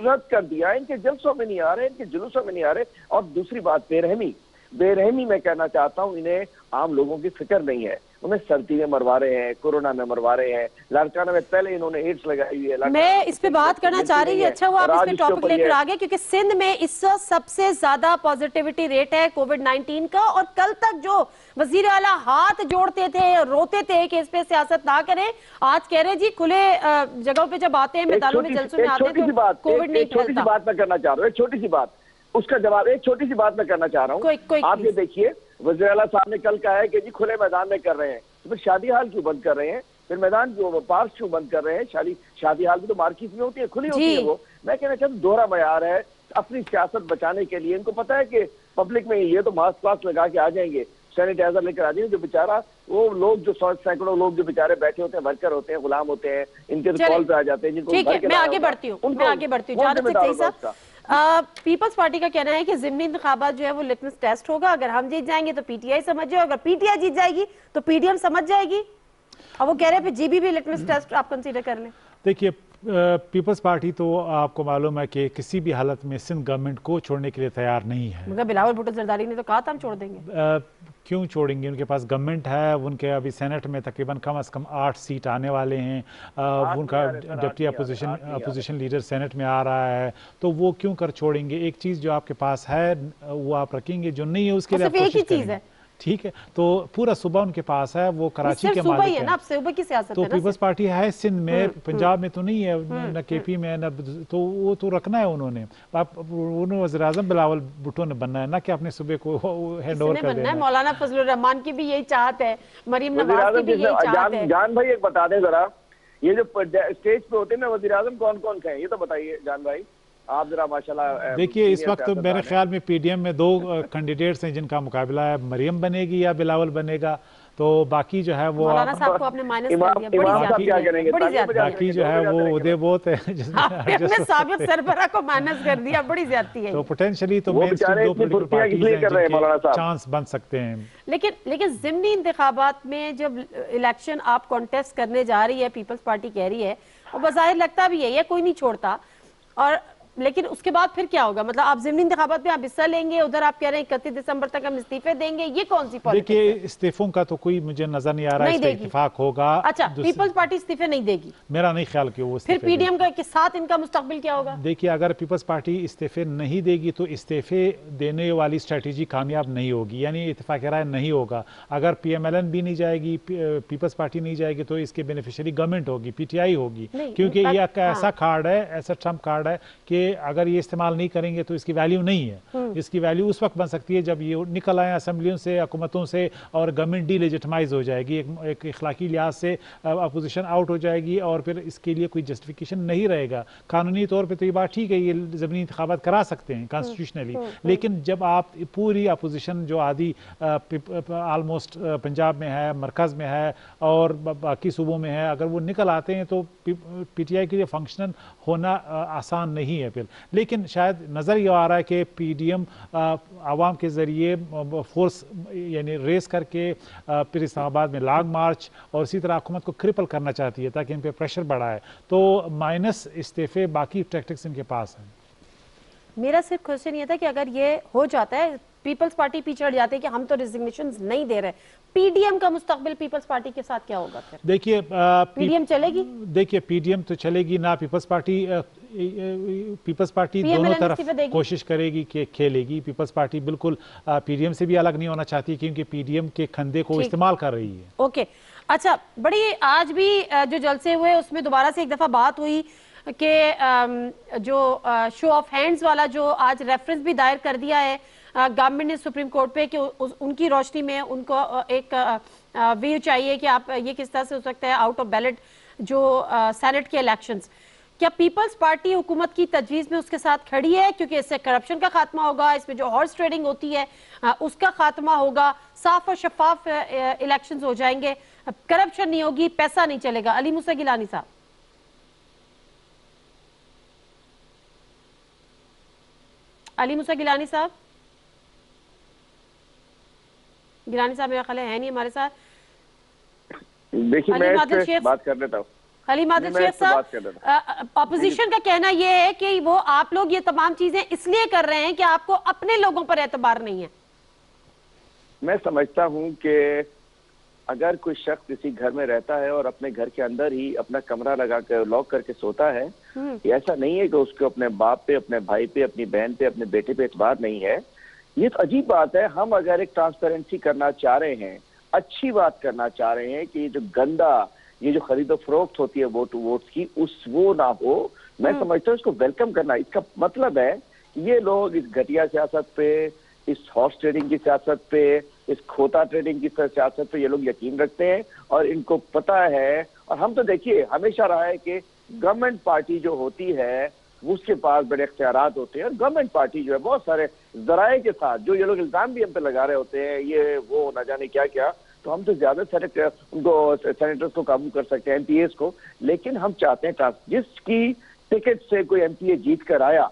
रद्द कर दिया। इनके जलसों में नहीं आ रहे इनके जुलूसों में नहीं आ रहे। और दूसरी बात बेरहमी। बेरहमी मैं कहना चाहता हूँ इन्हें आम लोगों की फ़िक्र नहीं है। उन्हें सर्दी में मरवा रहे हैं कोरोना में मरवा रहे हैं लाड़काना में पहले इन्होंने एड्स लगाई हुई है मैं इस पे बात करना चाह रही हूँ। अच्छा हुआ आप इस टॉपिक लेकर आ गए क्योंकि सिंध में इस सबसे ज़्यादा पॉजिटिविटी रेट है कोविड 19 का और कल तक जो वज़ीर आला हाथ जोड़ते थे रोते थे कि इस पे सियासत ना करें आज कह रहे जी खुले जगहों पे जब आते हैं मैदानों में जलसों में आते हैं तो कोविड नहीं बात मैं करना चाह रहा हूँ छोटी सी बात। उसका जवाब एक छोटी सी बात मैं करना चाह रहा हूँ। आप ये देखिए वजी अला साहब ने कल कहा है कि जी खुले मैदान में कर रहे हैं। तो फिर शादी हाल क्यों बंद कर रहे हैं? फिर मैदान क्यों पार्क क्यों बंद कर रहे हैं? शादी शादी हाल भी तो मार्केट में होती है खुली होती है वो। मैं कहना चाहता हूँ दोहरा मैार है अपनी सियासत बचाने के लिए। इनको पता है कि पब्लिक में ये तो मास्क वास्क लगा के आ जाएँगे सैनिटाइजर लेकर आ जाएँगे। जो बेचारा वो लोग जो सैकड़ों लोग जो बेचारे बैठे होते हैं वर्कर होते हैं गुलाम होते हैं इनके तो कॉल पे आ जाते हैं जिनको मैं आगे बढ़ती हूँ मैं आगे बढ़ती हूँ। पीपल्स पार्टी का कहना है कि जिमनी इंतबात जो है वो लिटमस टेस्ट होगा। अगर हम जीत जाएँगे तो पीटीआई समझ जाए, अगर पीटीआई जीत जाएगी तो पीडीएम समझ जाएगी। और वो कह रहे हैं जीबी भी लिटमस टेस्ट आप कंसीडर कर लें। देखिए पीपल्स पार्टी तो आपको मालूम है कि किसी भी हालत में सिंध गवर्नमेंट को छोड़ने के लिए तैयार नहीं है। मगर बिलावल भुट्टो जरदारी ने तो कहा था हम छोड़ देंगे। क्यों छोड़ेंगे? उनके पास गवर्नमेंट है उनके अभी सेनेट में तकरीबन कम अज़ कम आठ सीट आने वाले हैं। उनका deputy opposition opposition leader senate में आ रहा है तो वो क्यों कर छोड़ेंगे? एक चीज़ जो आपके पास है वो आप रखेंगे जो नहीं है उसके लिए एक ही चीज़ है। ठीक है तो पूरा सुबह उनके पास है वो कराची के मालिक है ना सुबह की सियासत तो पीपल्स पार्टी है सिंध में हम्म, पंजाब हम्म। में तो नहीं है न केपी में न तो वो तो रखना है उन्होंने। आप उन्होंने बिलावल भुट्टो ने बनना है ना कि अपने सुबह को हैंड ओवर कर देना मौलाना फजल रहमान की भी यही चाहत है मरीम नवाज़ की भी यही चाहत है। जान भाई एक बता दें जरा ये जो स्टेज पे होते हैं ना वजी कौन कौन से हैं? ये तो बताइए जान भाई। आप जरा माशाल्लाह देखिए इस वक्त तो मेरे ख्याल में पीडीएम में दो कैंडिडेट्स हैं जिनका मुकाबला है। मरियम बनेगी या बिलावल बनेगा तो बाकी जो है वो बाकी जो है वो उदय बहुत है सरबरा को माइनस कर दिया बड़ी ज़्यादा है। तो पोटेंशियली तो चांस बन सकते हैं। लेकिन लेकिन जिमनी इंतबात में जब इलेक्शन आप कॉन्टेस्ट करने जा रही है पीपल्स पार्टी कह रही है और बाहिर लगता भी है कोई नहीं छोड़ता। और लेकिन उसके बाद फिर क्या होगा? मतलब आप जिमनी इंतबात में आप हिस्सा लेंगे उधर आप कह रहे हैं इकतीस दिसंबर तक हम इस्तीफे देंगे ये कौन सी देखिए इस्तीफों का तो कोई मुझे नज़र नहीं आ रहा है इतफाक होगा। अच्छा पीपल्स पार्टी इस्तीफे नहीं देगी? मेरा नहीं ख्याल कि वो फिर पीडीएम का के साथ इनका मुस्तकबिल क्या होगा? देखिए अगर पीपल्स पार्टी इस्तीफे नहीं देगी तो इस्तीफे देने वाली स्ट्रेटेजी कामयाब नहीं होगी यानी इतफाक राय नहीं होगा। अगर पी एम एल एन भी नहीं जाएगी पीपल्स पार्टी नहीं जाएगी तो इसके बेनिफिशियरी गवर्नमेंट होगी पीटीआई होगी। क्योंकि ये ऐसा कार्ड है ऐसा ट्रंप कार्ड है कि अगर ये इस्तेमाल नहीं करेंगे तो इसकी वैल्यू नहीं है। इसकी वैल्यू उस वक्त बन सकती है जब ये निकल आए असम्बलियों से हुकूमतों से और गवर्नमेंट डी लेजिटमाइज हो जाएगी। एक, एक इखलाकी लिहाज से अपोजिशन आउट हो जाएगी और फिर इसके लिए कोई जस्टिफिकेशन नहीं रहेगा। कानूनी तौर पर तो ये बात ठीक है ये ज़मीनी इंतबात करा सकते हैं कॉन्स्टिट्यूशनली लेकिन जब आप पूरी अपोजिशन जो आदि आलमोस्ट पंजाब में है मरकज़ में है और बाकी सूबों में है अगर वो निकल आते हैं तो पी टी आई के लिए फंक्शनल होना आसान नहीं है। फिर लेकिन शायद नज़र ये आ रहा है कि पी डी एम आवाम के ज़रिए फोर्स यानी रेस करके फिर इस्लामाबाद में लाग मार्च और इसी तरह हुकूमत को क्रिपल करना चाहती है ताकि इन पर प्रेशर बढ़ाए। तो माइनस इस्तीफ़े बाकी टैक्टिक्स इनके पास हैं। मेरा सिर्फ़ क्वेश्चन ये था कि अगर ये हो जाता है पीपल्स पार्टी पीछे हट जाती है कि हम तो रिजिग्नेशन नहीं दे रहे। पीडीएम का मुस्तकबिल पीपल्स पार्टी के साथ क्या होगा फिर? देखिए पीडीएम चलेगी? देखिए पीडीएम तो चलेगी ना पीपल्स पार्टी पीपल्स पार्टी दोनों तरफ़ कोशिश करेगी कि खेलेगी। पीपल्स पार्टी बिल्कुल पीडीएम से भी अलग नहीं होना चाहती क्योंकि पीडीएम के खंदे को इस्तेमाल कर रही है। ओके। अच्छा बड़ी आज भी जो जलसे हुए उसमें दोबारा से एक दफ़ा बात हुई कि जो शो ऑफ़ हैंड्स वाला जो आज रेफरेंस भी दायर कर दिया है गवर्नमेंट ने सुप्रीम कोर्ट पे कि उनकी रोशनी में उनको एक व्यू चाहिए कि आप ये किस तरह से हो सकता है आउट ऑफ़ बैलेट जो सेनेट के इलेक्शंस क्या पीपल्स पार्टी हुकूमत की तजवीज़ में उसके साथ खड़ी है? क्योंकि इससे करप्शन का खात्मा होगा इसमें जो हॉर्स ट्रेडिंग होती है उसका खात्मा होगा। साफ़ और शफाफ इलेक्शन हो जाएँगे। करप्शन नहीं होगी पैसा नहीं चलेगा। अली मुसा गिलानी साहब। अली मुसा गिलानी साहब? गिलानी साहब मेरा ख्याल है नहीं हमारे साथ? देखिए मैं बात कर लेता हूँ। अली मादिल शेख साहब अपोजिशन का कहना यह है कि वो आप लोग ये तमाम चीज़ें इसलिए कर रहे हैं कि आपको अपने लोगों पर एतबार नहीं है। मैं समझता हूँ कि अगर कोई शख्स किसी घर में रहता है और अपने घर के अंदर ही अपना कमरा लगा कर लॉक करके सोता है हम्म। ऐसा नहीं है कि उसको अपने बाप पे अपने भाई पे अपनी बहन पे अपने बेटे पे एतबार नहीं है। ये तो अजीब बात है हम अगर एक ट्रांसपेरेंसी करना चाह रहे हैं अच्छी बात करना चाह रहे हैं कि जो गंदा ये जो खरीदो फरोख्त होती है वोट वोट की उस वो ना हो। मैं हम्म। समझता हूँ इसको वेलकम करना। इसका मतलब है ये लोग इस घटिया सियासत पे इस हॉर्स ट्रेडिंग की सियासत पे इस खोता ट्रेडिंग की सियासत पे ये लोग यकीन रखते हैं और इनको पता है। और हम तो देखिए हमेशा रहा है कि गवर्नमेंट पार्टी जो होती है उसके पास बड़े अख्तियार होते हैं और गवर्नमेंट पार्टी जो है बहुत सारे जराए के साथ जो ये लोग इल्ज़ाम भी हम पे लगा रहे होते हैं ये वो न जाने क्या क्या तो हम तो ज़्यादा सेनेटर उनको सेनेटर्स को काबू कर सकते हैं एमपीएस को, लेकिन हम चाहते हैं जिसकी टिकट से कोई एमपीए जीत कर आया,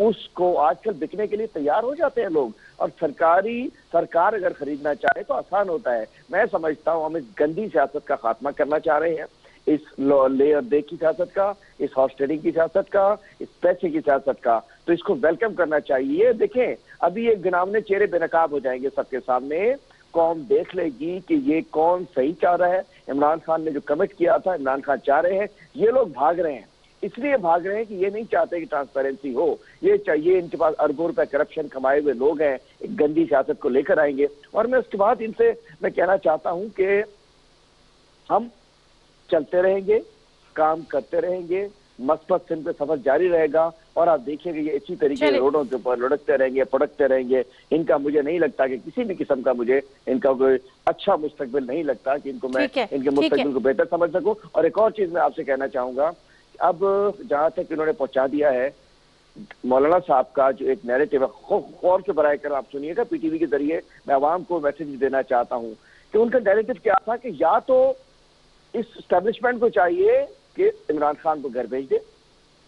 उसको आजकल बिकने के लिए तैयार हो जाते हैं लोग। और सरकारी, सरकार अगर खरीदना चाहे तो आसान होता है। मैं समझता हूँ हम इस गंदी सियासत का खात्मा करना चाह रहे हैं। इस ले दे की सियासत का, इस हॉस्टेलिंग की सियासत का, इस पैसे की सियासत का। तो इसको वेलकम करना चाहिए। देखें, अभी ये गिनावने चेहरे बेनकाब हो जाएँगे सबके सामने। कौम देख लेगी कि ये कौन सही चाह रहा है। इमरान खान ने जो कमिट किया था, इमरान खान चाह रहे हैं। ये लोग भाग रहे हैं। इसलिए भाग रहे हैं कि ये नहीं चाहते कि ट्रांसपेरेंसी हो। ये चाहिए इनके पास अरबों रुपए करप्शन कमाए हुए लोग हैं, एक गंदी सियासत को लेकर आएँगे। और मैं उसके बाद इनसे, मैं कहना चाहता हूँ कि हम चलते रहेंगे, काम करते रहेंगे मस्बत सिंह पे सफ़र जारी रहेगा और आप देखिएगा ये इसी तरीके से रोडों के ऊपर लुढ़कते रहेंगे पड़कते रहेंगे। इनका मुझे नहीं लगता कि किसी भी किस्म का मुझे इनका कोई अच्छा मुस्तकबिल नहीं लगता कि इनको मैं इनके मुस्तकबिल को बेहतर समझ सकूँ। और एक और चीज़ मैं आपसे कहना चाहूँगा अब जहाँ तक इन्होंने पहुँचा दिया है मौलाना साहब का जो एक नैरेटिव है गौर से बराए कर आप सुनिएगा पीटीवी के ज़रिए मैं आवाम को मैसेज देना चाहता हूँ कि उनका नैरेटिव क्या था कि या तो इस स्टैब्लिशमेंट को चाहिए कि इमरान खान को घर भेज दे।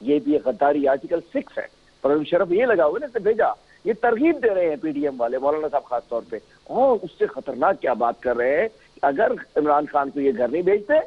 ये भी गद्दारी आर्टिकल सिक्स है। पर शरफ ये लगा हुआ ना भेजा। ये तरगीब दे रहे हैं पीडीएम वाले मौलाना साहब खास तौर पे। और उससे खतरनाक क्या बात कर रहे हैं? अगर इमरान खान को ये घर नहीं भेजते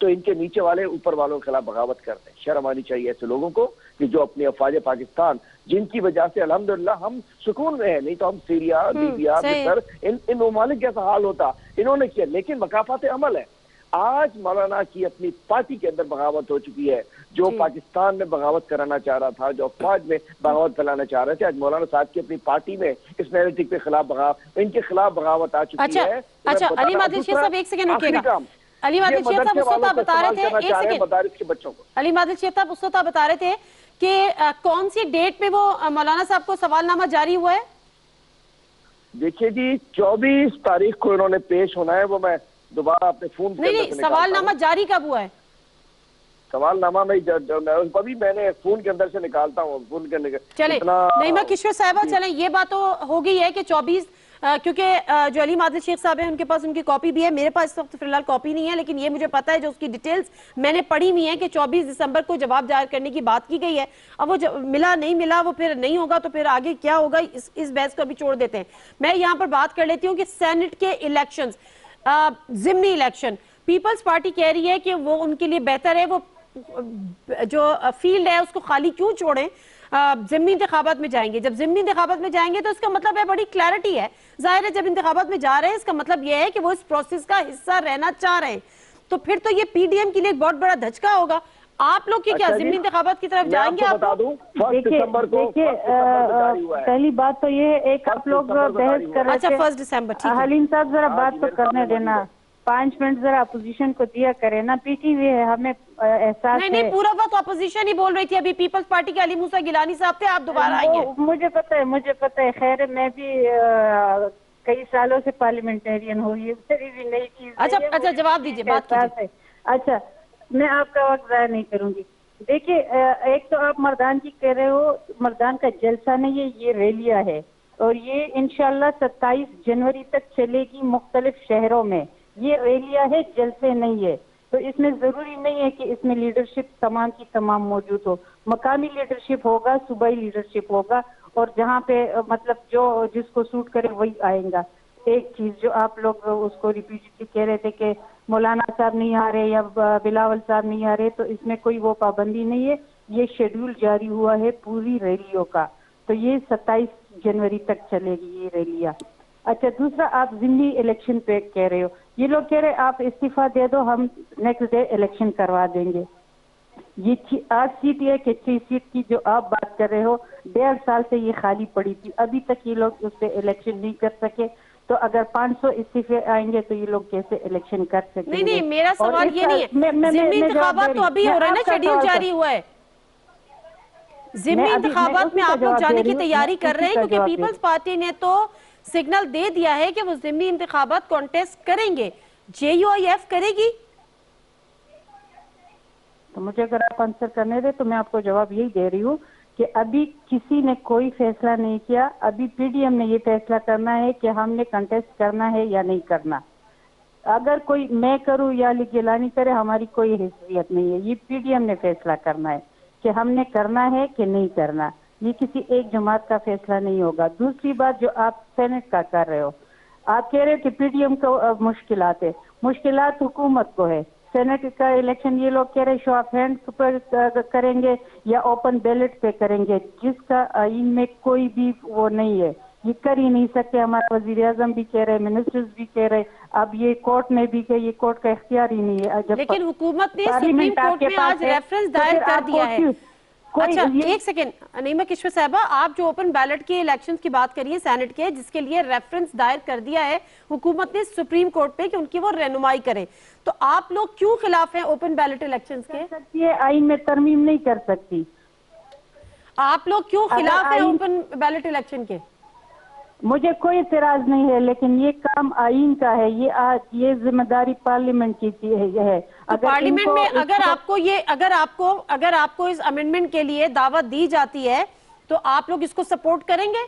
तो इनके नीचे वाले ऊपर वालों के खिलाफ बगावत करते हैं। शर्म आनी चाहिए ऐसे लोगों को कि जो अपनी अफवाज पाकिस्तान जिनकी वजह से अलहमदुल्ला हम सुकून में हैं। नहीं तो हम सीरिया हम्म, लीबिया मिसर इन इन ममालिक जैसा हाल होता। इन्होंने किया लेकिन मकाफात अमल है। आज मौलाना की अपनी पार्टी के अंदर बगावत हो चुकी है जो पाकिस्तान में बगावत कराना चाह रहा था जो अफवाज में बगावत फैलाना चाह रहे थे आज मौलाना साहब की अपनी पार्टी में इस नैरेटिव के खिलाफ बगावत इनके खिलाफ बगावत आ चुकी अच्छा, है। अच्छा अली मादिल साहब एक सेकंड रुकिएगा। अली मादिल शेख साहब उस वक्त बता रहे थे एक सेकंड के बच्चों को। अली मादिल साहब उस वक्त बता रहे थे कि कौन सी डेट में वो मौलाना साहब को सवालनामा जारी हुआ है? देखिए जी 24 तारीख को इन्होंने पेश होना है वो मैं दोबारा अपने फ़ोन नहीं नहीं सवालनामा जारी कब हुआ है? सवालनामा में अभी मैंने फ़ोन के अंदर से निकालता हूँ फ़ोन के अंदर चले नहीं मैं किशोर साहबा चले ये बात तो हो गई है कि 24 अ, क्योंकि जो अली मादिल शेख साहब है उनके पास उनकी कॉपी भी है। मेरे पास इस वक्त फ़िलहाल कॉपी नहीं है लेकिन ये मुझे पता है जो उसकी डिटेल्स मैंने पढ़ी हुई है कि 24 दिसंबर को जवाब ज़ाहिर करने की बात की गई है। अब वो मिला नहीं मिला वो फिर नहीं होगा तो फिर आगे क्या होगा इस इस बहस को अभी छोड़ देते हैं। मैं यहाँ पर बात कर लेती हूँ कि सेनेट के इलेक्शन जिमनी इलेक्शन। पीपल्स पार्टी कह रही है कि वो उनके लिए बेहतर है, वो जो फ़ील्ड है उसको खाली क्यों छोड़ें? जिमनी इंतबात में जाएँगे। जब जिमनी इंतबात में जाएँगे तो इसका मतलब है बड़ी क्लैरिटी है। ज़ाहिर है जब इंतबात में जा रहे हैं, इसका मतलब यह है कि वो इस प्रोसेस का हिस्सा रहना चाह रहे हैं। तो फिर तो ये पीडीएम के लिए एक बहुत बड़ा धचका होगा। आप लोग की क्या अच्छा जिमनी इंतबात की तरफ़ जाएँगे आप देखिए पहली बात तो ये है एक आप लोग बहस कर रहे अच्छा फ़र्स्ट दिसंबर ठीक है। हलीम साहब जरा हाँ बात तो करने देना। पाँच मिनट जरा अपोजिशन को दिया करे ना पीटी हुई है हमें एहसास नहीं नहीं पूरा वक्त ऑपोजिशन ही बोल रही थी अभी पीपल्स पार्टी के अली मूसा गिलानी साहब थे आप दोबारा आएँगे मुझे पता है मुझे पता है खैर मैं भी कई सालों से पार्लियामेंटेरियन हूँ ये मेरी भी नई चीज़ अच्छा, है, अच्छा, जवाब दीजिए, बात है। अच्छा मैं आपका वक्त जाया नहीं करूँगी। देखिए एक तो आप मर्दान की कह रहे हो, मर्दान का जलसा नहीं है, ये रैलिया है। और ये इनशाला सत्ताईस जनवरी तक चलेगी मुख्तलिफ़ शहरों में। ये रैलिया है, जलसे नहीं है। तो इसमें ज़रूरी नहीं है कि इसमें लीडरशिप तमाम की तमाम मौजूद हो। मकामी लीडरशिप होगा, सूबाई लीडरशिप होगा, और जहाँ पे मतलब जो, जिसको सूट करे वही आएगा। एक चीज़ जो आप लोग उसको रिपीटेडली कह रहे थे कि मौलाना साहब नहीं आ रहे या बिलावल साहब नहीं आ रहे तो इसमें कोई वो पाबंदी नहीं है। ये शेड्यूल जारी हुआ है पूरी रैलियों का। तो ये 27 जनवरी तक चलेगी ये रैलियाँ। अच्छा दूसरा, आप जिमनी इलेक्शन पे कह रहे हो। ये लोग कह रहे आप इस्तीफा दे दो, हम नेक्स्ट डे इलेक्शन करवा देंगे। ये आठ सीट कि छह सीट की जो आप बात कर रहे हो, डेढ़ साल से ये खाली पड़ी थी। अभी तक ये लोग उस पर इलेक्शन नहीं कर सके। तो अगर 500 इस्तीफे आएँगे तो ये लोग कैसे इलेक्शन कर सकते नहीं नहीं मेरा सवाल ये नहीं है। मैं- मैं- इंतबात तो अभी हो। रहा है ना शेड्यूल जारी हुआ है। जिमनी मैं अभी- मैं इंतबात में आप लोग जाने की तैयारी कर रहे हैं क्योंकि पीपल्स पार्टी ने तो सिग्नल दे दिया है कि वो जिमनी इंतबात कॉन्टेस्ट करेंगे। जेयूआईएफ करेगी? तो मुझे अगर आप आंसर करने दे तो मैं आपको जवाब यही दे रही हूँ। कि अभी किसी ने कोई फैसला नहीं किया, अभी पीडीएम ने ये फैसला करना है कि हमने कंटेस्ट करना है या नहीं करना। अगर कोई मैं करूँ या गिलानी करे, हमारी कोई हैसियत नहीं है। ये पीडीएम ने फैसला करना है कि हमने करना है कि नहीं करना। ये किसी एक जमात का फैसला नहीं होगा। दूसरी बात जो आप सेनेट का कर रहे हो। आप कह रहे हो कि पीडीएम को मुश्किल है। मुश्किल हुकूमत को है। सेनेट का इलेक्शन ये लोग कह रहे शो ऑफ़ हैंड पर करेंगे या ओपन बैलेट पे करेंगे। जिसका इनमें कोई भी वो नहीं है। ये कर ही नहीं सकते। हमारे वज़ीर अजम भी कह रहे हैं मिनिस्टर्स भी कह रहे अब ये कोर्ट में भी कह ये कोर्ट का इख्तियार ही नहीं है। जब लेकिन हुकूमत ने सुप्रीम कोर्ट में आज रेफरेंस तो दायर कर दिया है। अच्छा एक सेकेंड नीमा किश्वर साहबा आप जो ओपन बैलेट के इलेक्शन की बात करिए सेनेट के जिसके लिए रेफरेंस दायर कर दिया है हुकूमत ने सुप्रीम कोर्ट पे कि उनकी वो रहनुमाई करे। तो आप लोग क्यों खिलाफ हैं ओपन बैलेट इलेक्शन के? आईन सकती है आइन में तरमीम नहीं कर सकती। आप लोग क्यों खिलाफ है ओपन बैलेट इलेक्शन के? मुझे कोई इतराज नहीं है लेकिन ये काम आइन का है। ये आज ये ज़िम्मेदारी पार्लियामेंट की थी- है है। तो अगर पार्लियामेंट में अगर आपको ये अगर आपको अगर आपको इस अमेंडमेंट के लिए दावत दी जाती है तो आप लोग इसको सपोर्ट करेंगे?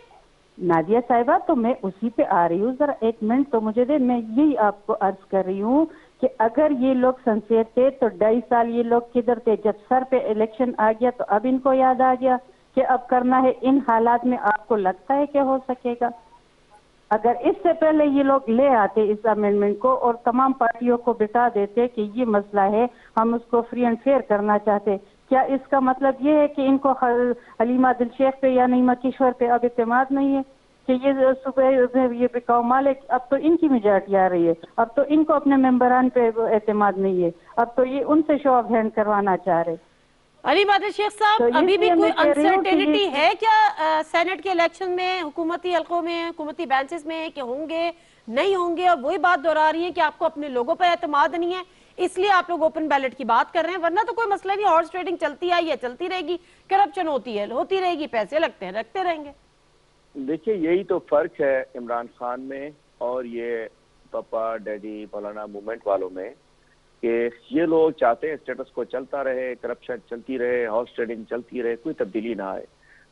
नादिया साहिबा तो मैं उसी पे आ रही हूँ। जरा एक मिनट तो मुझे दे। मैं यही आपको अर्ज़ कर रही हूँ कि अगर ये लोग संसेर थे तो ढाई साल ये लोग किधर थे? जब सर पे इलेक्शन आ गया तो अब इनको याद आ गया। कि अब करना है, इन हालात में आपको लगता है कि हो सकेगा? अगर इससे पहले ये लोग ले आते इस अमेंडमेंट को और तमाम पार्टियों को बिठा देते कि ये मसला है, हम उसको फ्री एंड फेयर करना चाहते, क्या इसका मतलब ये है कि इनको हलीमा दिल शेख पे या नईमा किश्वर पे अब इतमाद नहीं है? कि ये सुबह ये बिकाऊ मालिक, अब तो इनकी मेजॉरिटी आ रही है। अब तो इनको अपने मेम्बरान पे एतमाद नहीं है। अब तो ये उनसे शो ऑफ़ हैंड करवाना चाह रहे। अली बादल शेख साहब तो अभी भी कोई अनसर्टेनिटी है क्या अ, सेनेट के इलेक्शन में हुकूमती हलकों में हुकूमती बेंचेस में कि होंगे नहीं होंगे? और वही बात दोहरा रही है कि आपको अपने लोगों पर एतमाद नहीं है इसलिए आप लोग ओपन बैलेट की बात कर रहे हैं वरना तो कोई मसला नहीं हॉर्स ट्रेडिंग चलती आई है चलती रहेगी करप्शन होती है होती रहेगी पैसे लगते हैं रखते रहेंगे। देखिए यही तो फ़र्क है इमरान खान में और ये पापा डैडी मौलाना मूवमेंट वालों में। कि ये लोग चाहते हैं स्टेटस को चलता रहे करप्शन चलती रहे हाउस ट्रेडिंग चलती रहे, कोई तब्दीली ना आए।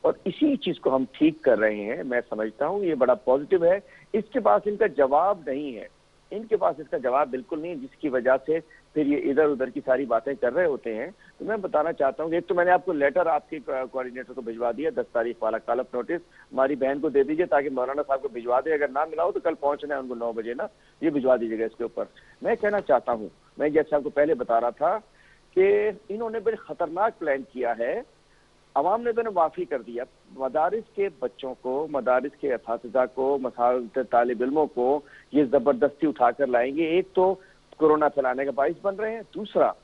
और इसी चीज़ को हम ठीक कर रहे हैं, मैं समझता हूँ, ये बड़ा पॉजिटिव है। इसके पास इनका जवाब नहीं है। इनके पास इसका जवाब बिल्कुल नहीं जिसकी वजह से फिर ये इधर उधर की सारी बातें कर रहे होते हैं। तो मैं बताना चाहता हूँ एक तो मैंने आपको लेटर आपके कोऑर्डिनेटर को भिजवा दिया, दस तारीख वाला कालप नोटिस हमारी बहन को दे दीजिए ताकि मौलाना साहब को भिजवा दे। अगर ना मिला हो तो कल पहुँचना है उनको नौ बजे ना, ये भिजवा दीजिएगा इसके ऊपर। मैं कहना चाहता हूँ मैं जैसे आपको पहले बता रहा था कि इन्होंने बड़े खतरनाक प्लान किया है। अवाम ने इन्हें माफ़ी कर दिया मदारस के बच्चों को, मदारस के इस को तालब इलमों को ये ज़बरदस्ती उठाकर लाएँगे। एक तो कोरोना फैलाने का बाइस बन रहे हैं। दूसरा,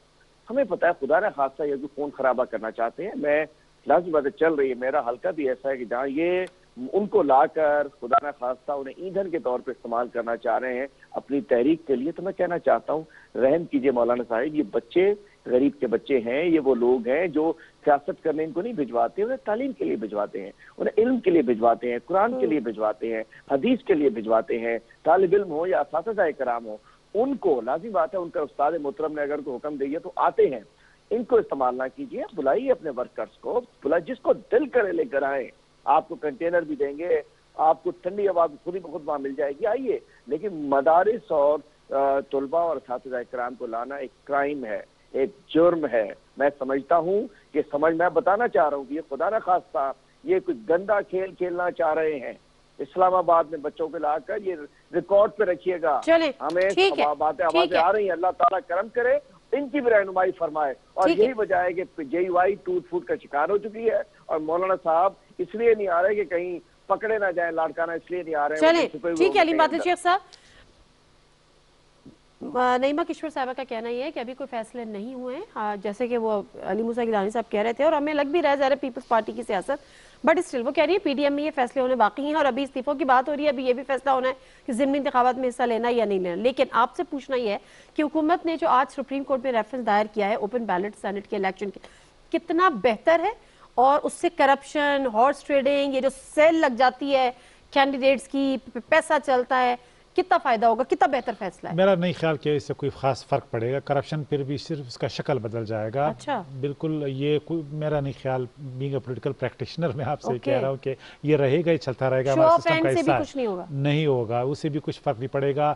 हमें पता है, खुदा ने खासा ये जो खून खराबा करना चाहते हैं। मैं लाजमी बात चल रही है। मेरा हल्का भी ऐसा है कि जहाँ ये उनको लाकर, खुदा न खासा उन्हें ईंधन के तौर पर इस्तेमाल करना चाह रहे हैं, अपनी तहरीक के लिए तो मैं कहना चाहता हूँ, रहम कीजिए मौलाना साहिब, ये बच्चे, गरीब के बच्चे हैं, ये वो लोग हैं जो सियासत करने इनको नहीं भिजवाते, उन्हें तालीम के लिए भिजवाते हैं, उन्हें इल्म के लिए भिजवाते हैं, कुरान के लिए भिजवाते हैं, हदीस के लिए भिजवाते हैं, तालब इल्म हो या इस कराम हो, उनको लाजी बात है, उनका उस्ताद मोहतरम ने अगर को हुक्म दिया तो आते हैं। इनको इस्तेमाल ना कीजिए, बुलाइए अपने वर्कर्स को, बुला, जिसको दिल करे लेकर आए। आपको कंटेनर भी देंगे आपको ठंडी हवा खुद ही खुद वहाँ मिल जाएगी। आइए लेकिन मदारिस और तलबा और कराम को लाना एक क्राइम है एक जुर्म है। मैं समझता हूँ कि समझ मैं बताना चाह रहा हूँ कि ये खुदा ना खास्ता ये कुछ गंदा खेल खेलना चाह रहे हैं। इस्लामाबाद में बच्चों को लाकर ये रिकॉर्ड पे रखिएगा। हमें बातें आवाज़ें आ रही हैं अल्लाह ताला करम करे इनकी भी रहनुमाई फरमाए। और यही वजह है कि जे वाई टूट फूट का शिकार हो चुकी है। और मौलाना साहब इसलिए नहीं आ रहे कि कहीं पकड़े ना जाए लाड़काना इसलिए नहीं आ रहे ठीक है अली शेख साहब। नईमा किशोर साहबा का कहना यह है कि अभी कोई फैसले नहीं हुए हैं। जैसे कि वो अली मूसा गिलानी साहब कह रहे थे और हमें लग भी रहा है ज़रा पीपल्स पार्टी की सियासत। बट स्टिल वो कह रही है पीडीएम में ये फैसले होने बाकी हैं और अभी इस्तीफों की बात हो रही है अभी ये भी फैसला होना है कि जिमनी इंतबात में हिस्सा लेना या नहीं लेना। लेकिन आपसे पूछना यह है कि हुकूमत ने जो आज सुप्रीम कोर्ट में रेफरेंस दायर किया है ओपन बैलेट सेनेट के इलेक्शन के कितना बेहतर है? और उससे करप्शन हॉर्स ट्रेडिंग ये जो सेल लग जाती है कैंडिडेट्स की, पैसा चलता है कितना फ़ायदा होगा कितना बेहतर फैसला है? मेरा नहीं ख्याल कि इससे कोई खास फ़र्क पड़ेगा। करप्शन फिर भी सिर्फ़ उसका शक्ल बदल जाएगा। अच्छा। बिल्कुल ये मेरा नहीं ख्याल बीइंग अ पॉलिटिकल प्रैक्टिशनर मैं आपसे कह रहा हूँ कि ये रहेगा ही चलता रहेगा हमारा सिस्टम का हिस्सा। नहीं होगा। नहीं होगा उससे भी कुछ फ़र्क नहीं पड़ेगा।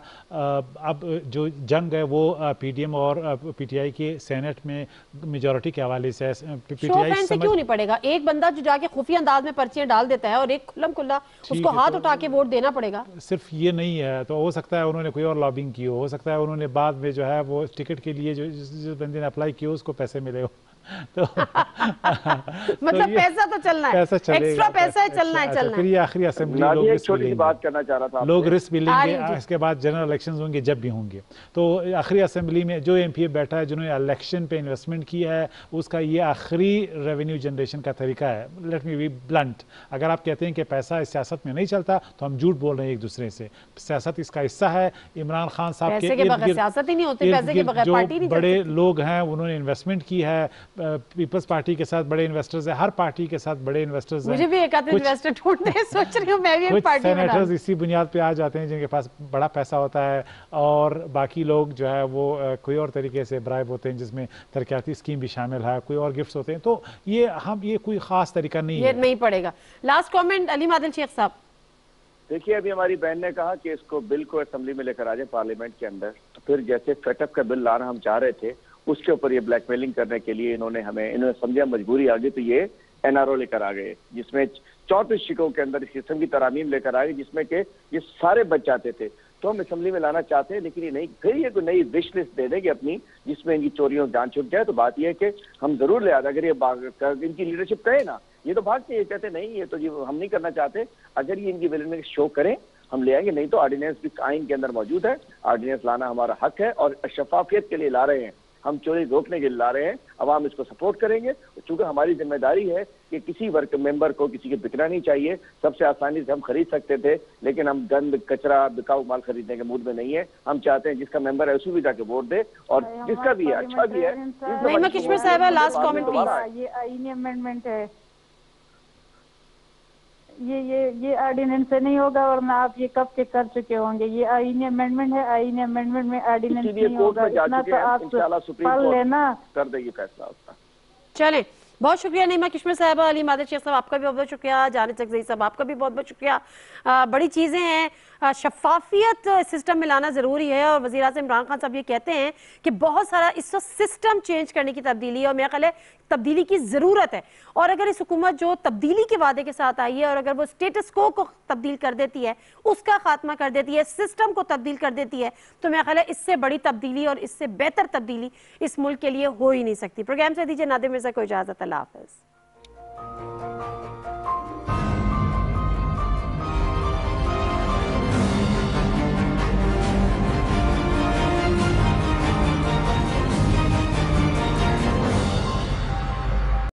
अब जो जंग है वो पीडीएम और पीटीआई के सेनेट में मेजोरिटी के हवाले से पीटीआई से क्यों नहीं पड़ेगा? एक बंदा जो जाके खुफिया अंदाज में पर्चियाँ डाल देता है और एक खुल्लम खुल्ला उसको हाथ तो उठा के वोट देना पड़ेगा। सिर्फ़ ये नहीं है तो हो सकता है उन्होंने कोई और लॉबिंग की हो सकता है उन्होंने बाद में जो है वो टिकट के लिए जो जिस बंदे ने अप्लाई किया उसको पैसे मिले हो। <laughs> तो <laughs> मतलब तो पैसा तो चलना है। पैसा चलेगा। एक्स्ट्रा पैसा है चलना है चलना फिर ये आखिरी असेंबली लोग रिस्क छोटी बात करना चाह रहा था लोग रिस्क भी लेंगे इसके बाद जनरल इलेक्शंस होंगे जब भी होंगे। तो आखिरी असेंबली में जो एमपीए बैठा है जिन्होंने इलेक्शन पे इन्वेस्टमेंट किया है उसका ये आखिरी रेवेन्यू जनरेशन का तरीका है। लेट मी बी ब्लंट अगर आप कहते हैं कि पैसा इस सियासत में नहीं चलता तो हम झूठ बोल रहे हैं एक दूसरे से। सियासत इसका हिस्सा है। इमरान खान साहब के जो बड़े लोग हैं उन्होंने इन्वेस्टमेंट की है। पीपल्स पार्टी के साथ बड़े इन्वेस्टर्स हैं हर पार्टी के साथ बड़े इन्वेस्टर्स हैं। मुझे भी एक आधे इन्वेस्टर ढूँढने सोच रही हूँ मैं भी एक पार्टी सेनेटर्स इसी बुनियाद पे आ जाते हैं जिनके पास बड़ा पैसा होता है और बाकी लोग जो है वो कोई और तरीके से ब्राइब होते हैं जिसमें तरक्याती स्कीम भी शामिल है कोई और गिफ्ट होते हैं। तो ये हम ये कोई खास तरीका नहीं है। नहीं पड़ेगा। लास्ट कॉमेंट अली मादल शेख साहब। देखिए अभी हमारी बहन ने कहा कि इसको बिल को असेंबली में लेकर आ जाए पार्लियामेंट के अंदर। तो फिर जैसे फेटअप का बिल लाना हम चाह रहे थे उसके ऊपर ये ब्लैकमेलिंग करने के लिए इन्होंने हमें, इन्होंने समझा, मजबूरी आ गई तो ये एनआरओ लेकर आ गए, जिसमें चौंतीस शिकों के अंदर इस किस्म की तरामीम लेकर आ गए, जिसमें के ये सारे बच जाते थे। तो हम असेंबली में लाना चाहते हैं, लेकिन ये नहीं ये कोई नई विश लिस्ट दे देंगे अपनी, जिसमें इनकी चोरियों जान छुट जाए तो बात यह है कि हम ज़रूर ले आते अगर ये इनकी लीडरशिप कहे ना, ये तो भागते ये कहते नहीं, ये तो जी, हम नहीं करना चाहते। अगर ये इनकी विलनेस शो करें, हम ले आएँगे, नहीं तो ऑर्डिनेंस भी आइन के अंदर मौजूद है ऑर्डिनेंस लाना हमारा हक है, और शफाफियत के लिए ला रहे हैं। हम चोरी रोकने के लिए ला रहे हैं अवाम इसको सपोर्ट करेंगे। चूँकि हमारी ज़िम्मेदारी है कि किसी वर्क मेंबर को किसी के बिकना नहीं चाहिए सबसे आसानी से हम खरीद सकते थे लेकिन हम गंद कचरा बिकाऊ माल खरीदने के मूड में नहीं है। हम चाहते हैं जिसका मेंबर है उसी भी जाके वोट दे और जिसका भी है अच्छा भी है लास्ट. ये आईनी अमेंडमेंट है। ये ये ये ऑर्डिनेंस से नहीं होगा वरना आप ये कब के कर चुके होंगे। ये आईनी अमेंडमेंट है आईनी अमेंडमेंट में ऑर्डिनेंस नहीं होगा। इतना तो आप इंशाल्लाह पढ़ लेना। कर देगी फैसला उसका। चलें बहुत शुक्रिया नीमा किशमिर साहबा अली मादर शेख साहब आपका भी बहुत बहुत शुक्रिया जाने जगजई साहब आपका भी बहुत बहुत शुक्रिया। आ, बड़ी चीज़ें हैं। शफाफियत सिस्टम में लाना ज़रूरी है और वजी अजम इमरान खान साहब ये कहते हैं कि बहुत सारा इस वक्त सिस्टम चेंज करने की तब्दीली है और मेरा ख्याल है तब्दीली की ज़रूरत है। और अगर इस हुकूमत जो तब्दीली के वादे के साथ आई है और अगर वो स्टेटस को तब्दील कर देती है, उसका खात्मा कर देती है सिस्टम को तब्दील कर देती है तो मेरा ख्याल है इससे बड़ी तब्दीली और इससे बेहतर तब्दीली इस मुल्क के लिए हो ही नहीं सकती। प्रोग्राम से दीजिए नादिर मिर्ज़ा को इजाज़त। अल्लाह